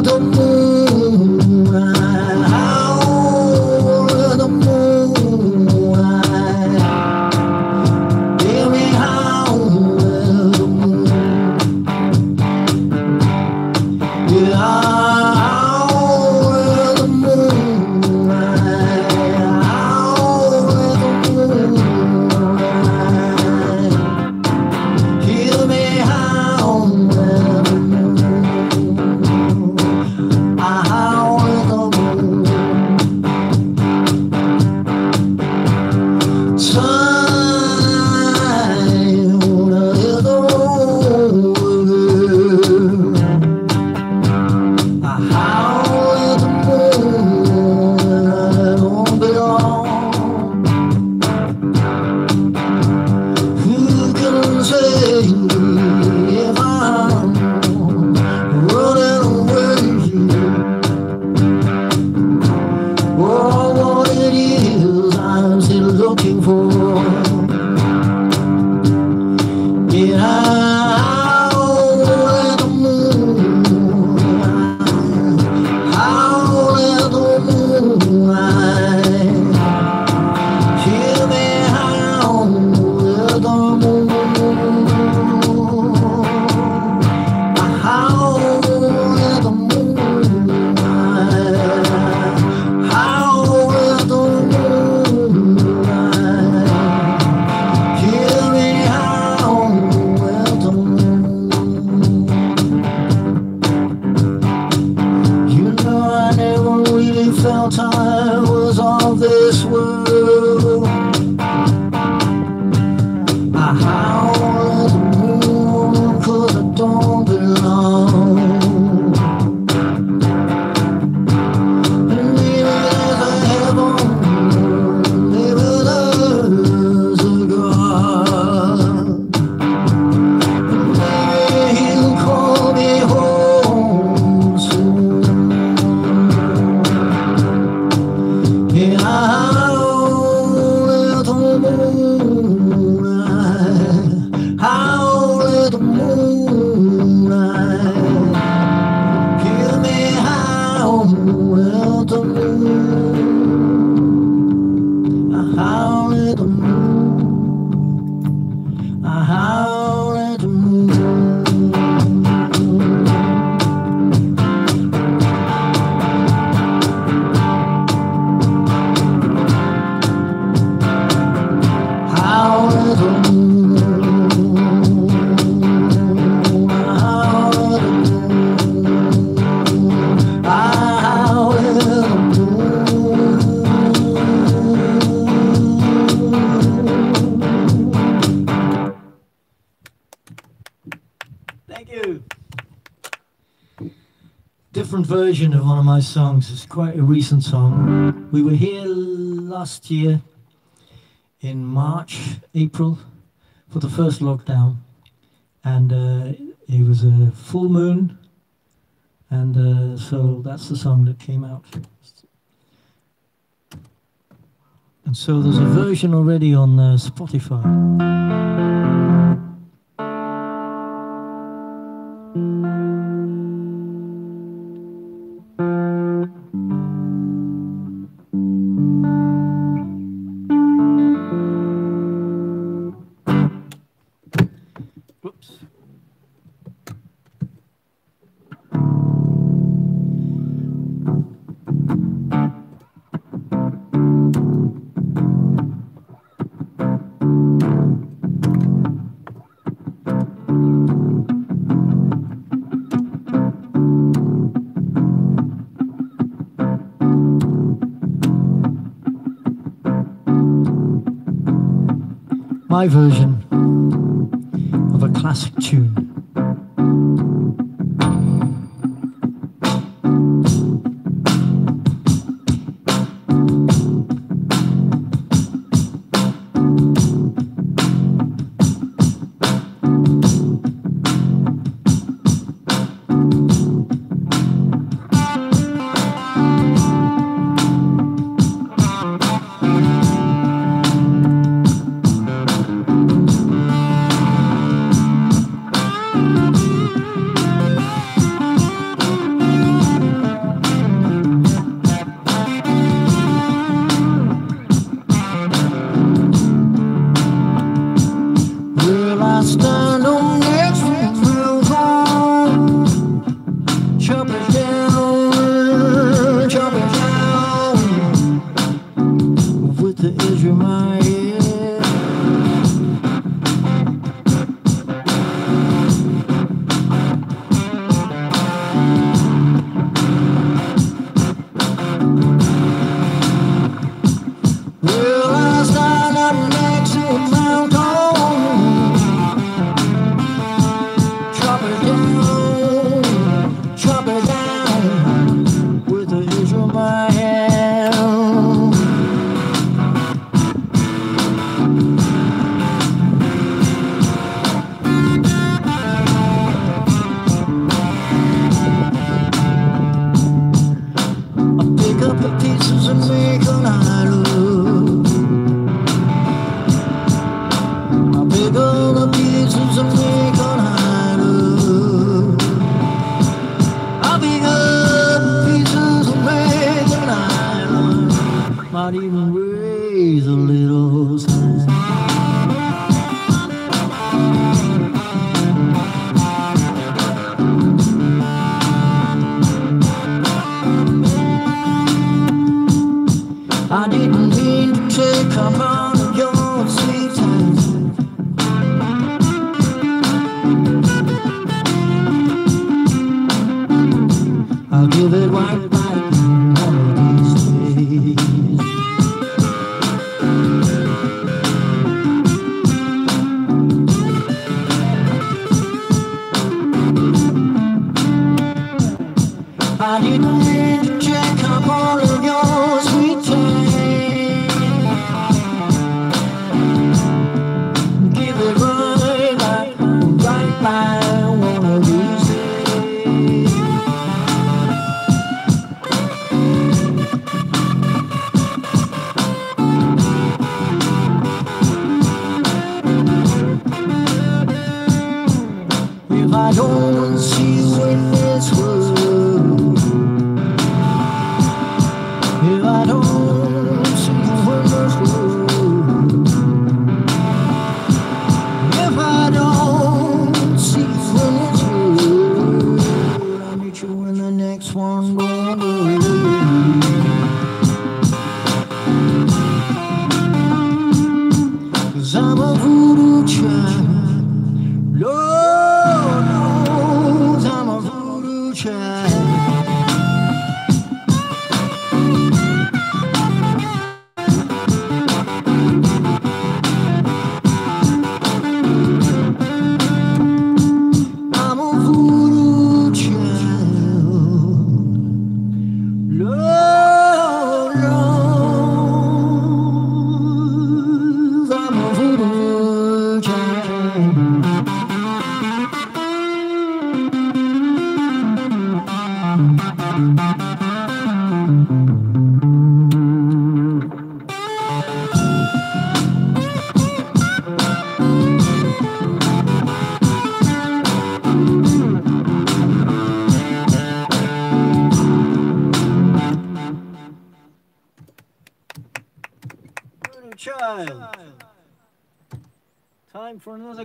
don't version of one of my songs. It's quite a recent song. We were here last year in March, April, for the first lockdown, and uh, it was a full moon, and uh, so that's the song that came out. And so there's a version already on uh, Spotify. My version of a classic tune.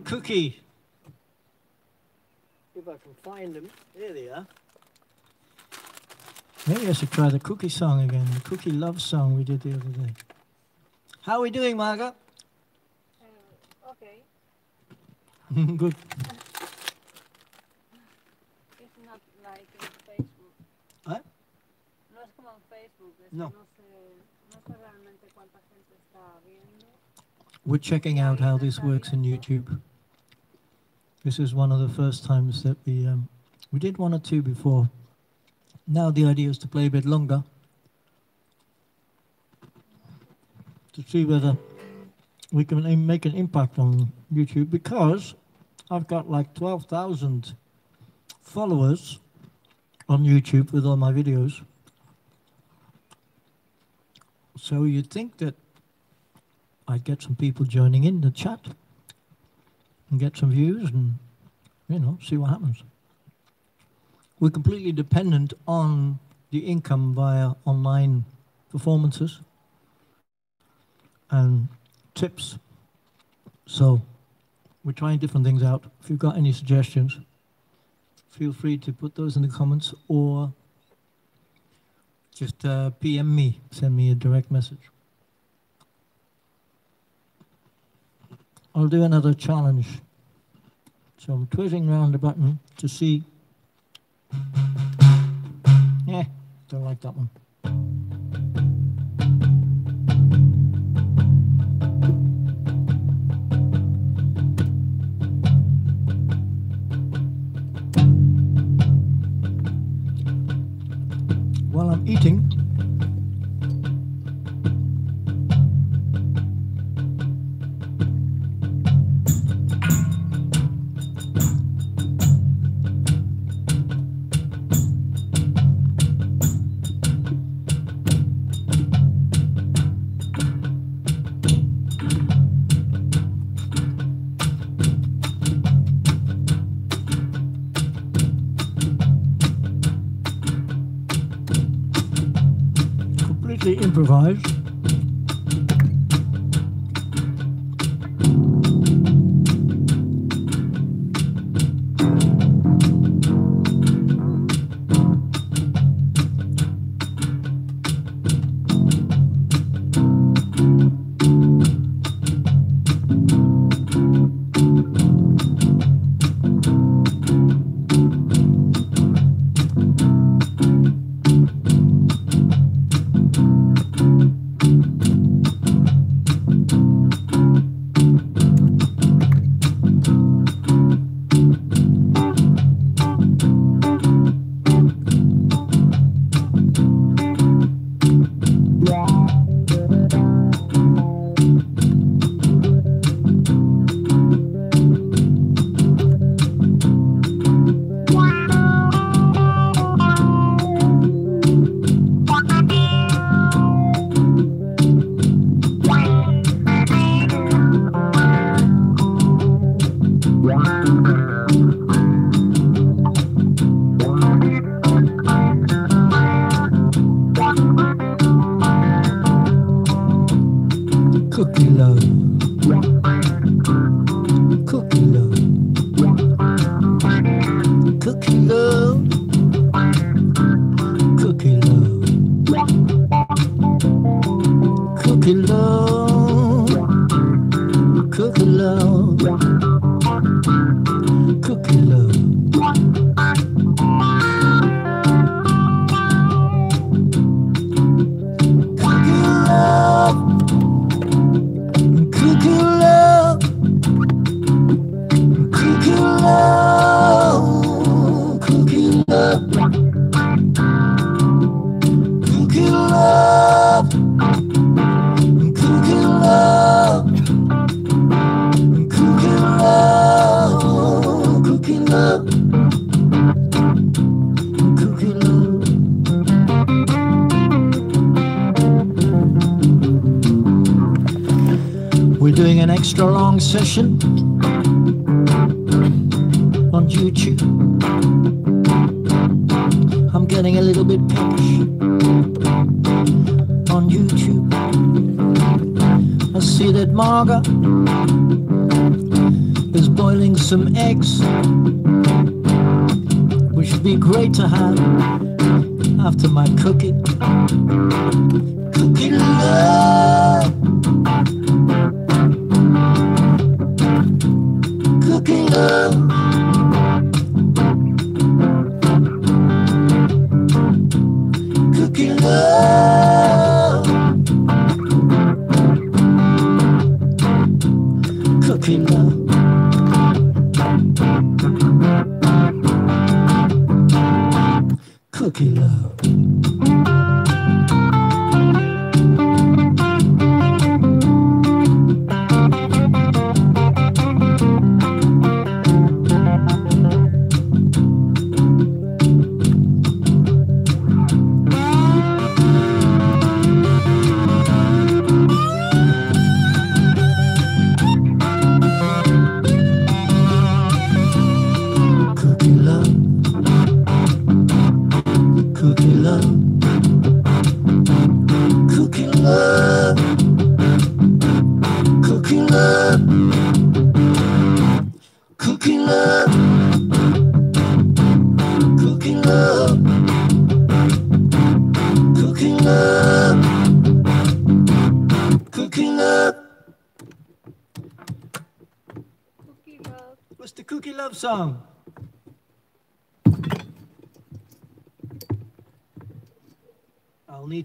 Time for another cookie. If I can find them. There they are. Maybe I should try the cookie song again, the cookie love song we did the other day. How are we doing, Margaret? Uh, okay, Good. it's not like in Facebook. ¿Eh? No es como en Facebook, es que No. no sé, no sé realmente cuánta gente está viendo. We're checking out how this works in YouTube. This is one of the first times that we um, we did one or two before. Now the idea is to play a bit longer to see whether we can make an impact on YouTube because I've got like 12,000 followers on YouTube with all my videos. So you'd think that I'd get some people joining in the chat and get some views and, you know, see what happens. We're completely dependent on the income via online performances and tips. So we're trying different things out. If you've got any suggestions, feel free to put those in the comments or just uh, PM me, send me a direct message. I'll do another challenge. So I'm twiddling around the button to see. Yeah, don't like that one. While I'm eating, completely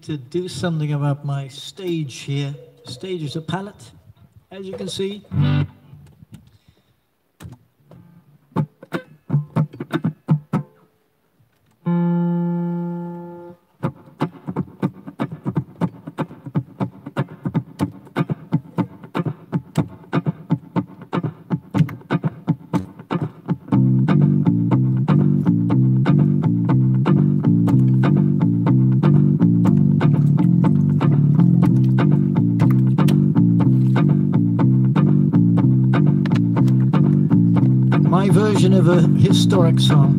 to do something about my stage here. Stage is a palette, as you can see. historic song.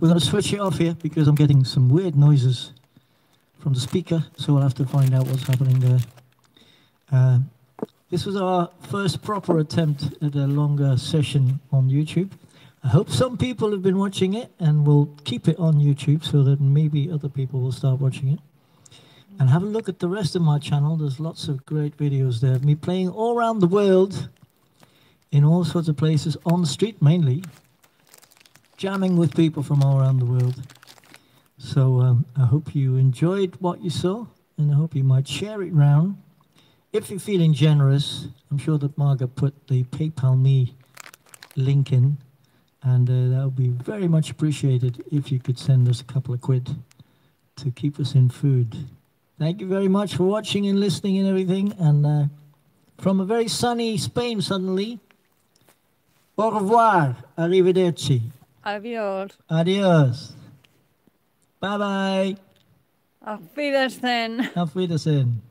We're going to switch it off here because I'm getting some weird noises from the speaker, so we'll have to find out what's happening there. Uh, this was our first proper attempt at a longer session on YouTube. I hope some people have been watching it and will keep it on YouTube so that maybe other people will start watching it. And have a look at the rest of my channel. There's lots of great videos there of me playing all around the world in all sorts of places, on the street mainly, jamming with people from all around the world. So um, I hope you enjoyed what you saw, and I hope you might share it round. If you're feeling generous, I'm sure that Margaret put the PayPal Me link in, and uh, that would be very much appreciated if you could send us a couple of quid to keep us in food. Thank you very much for watching and listening and everything. And uh, from a very sunny Spain suddenly, au revoir, arrivederci, Adiós. adios, bye bye, Auf Wiedersehen. auf Wiedersehen.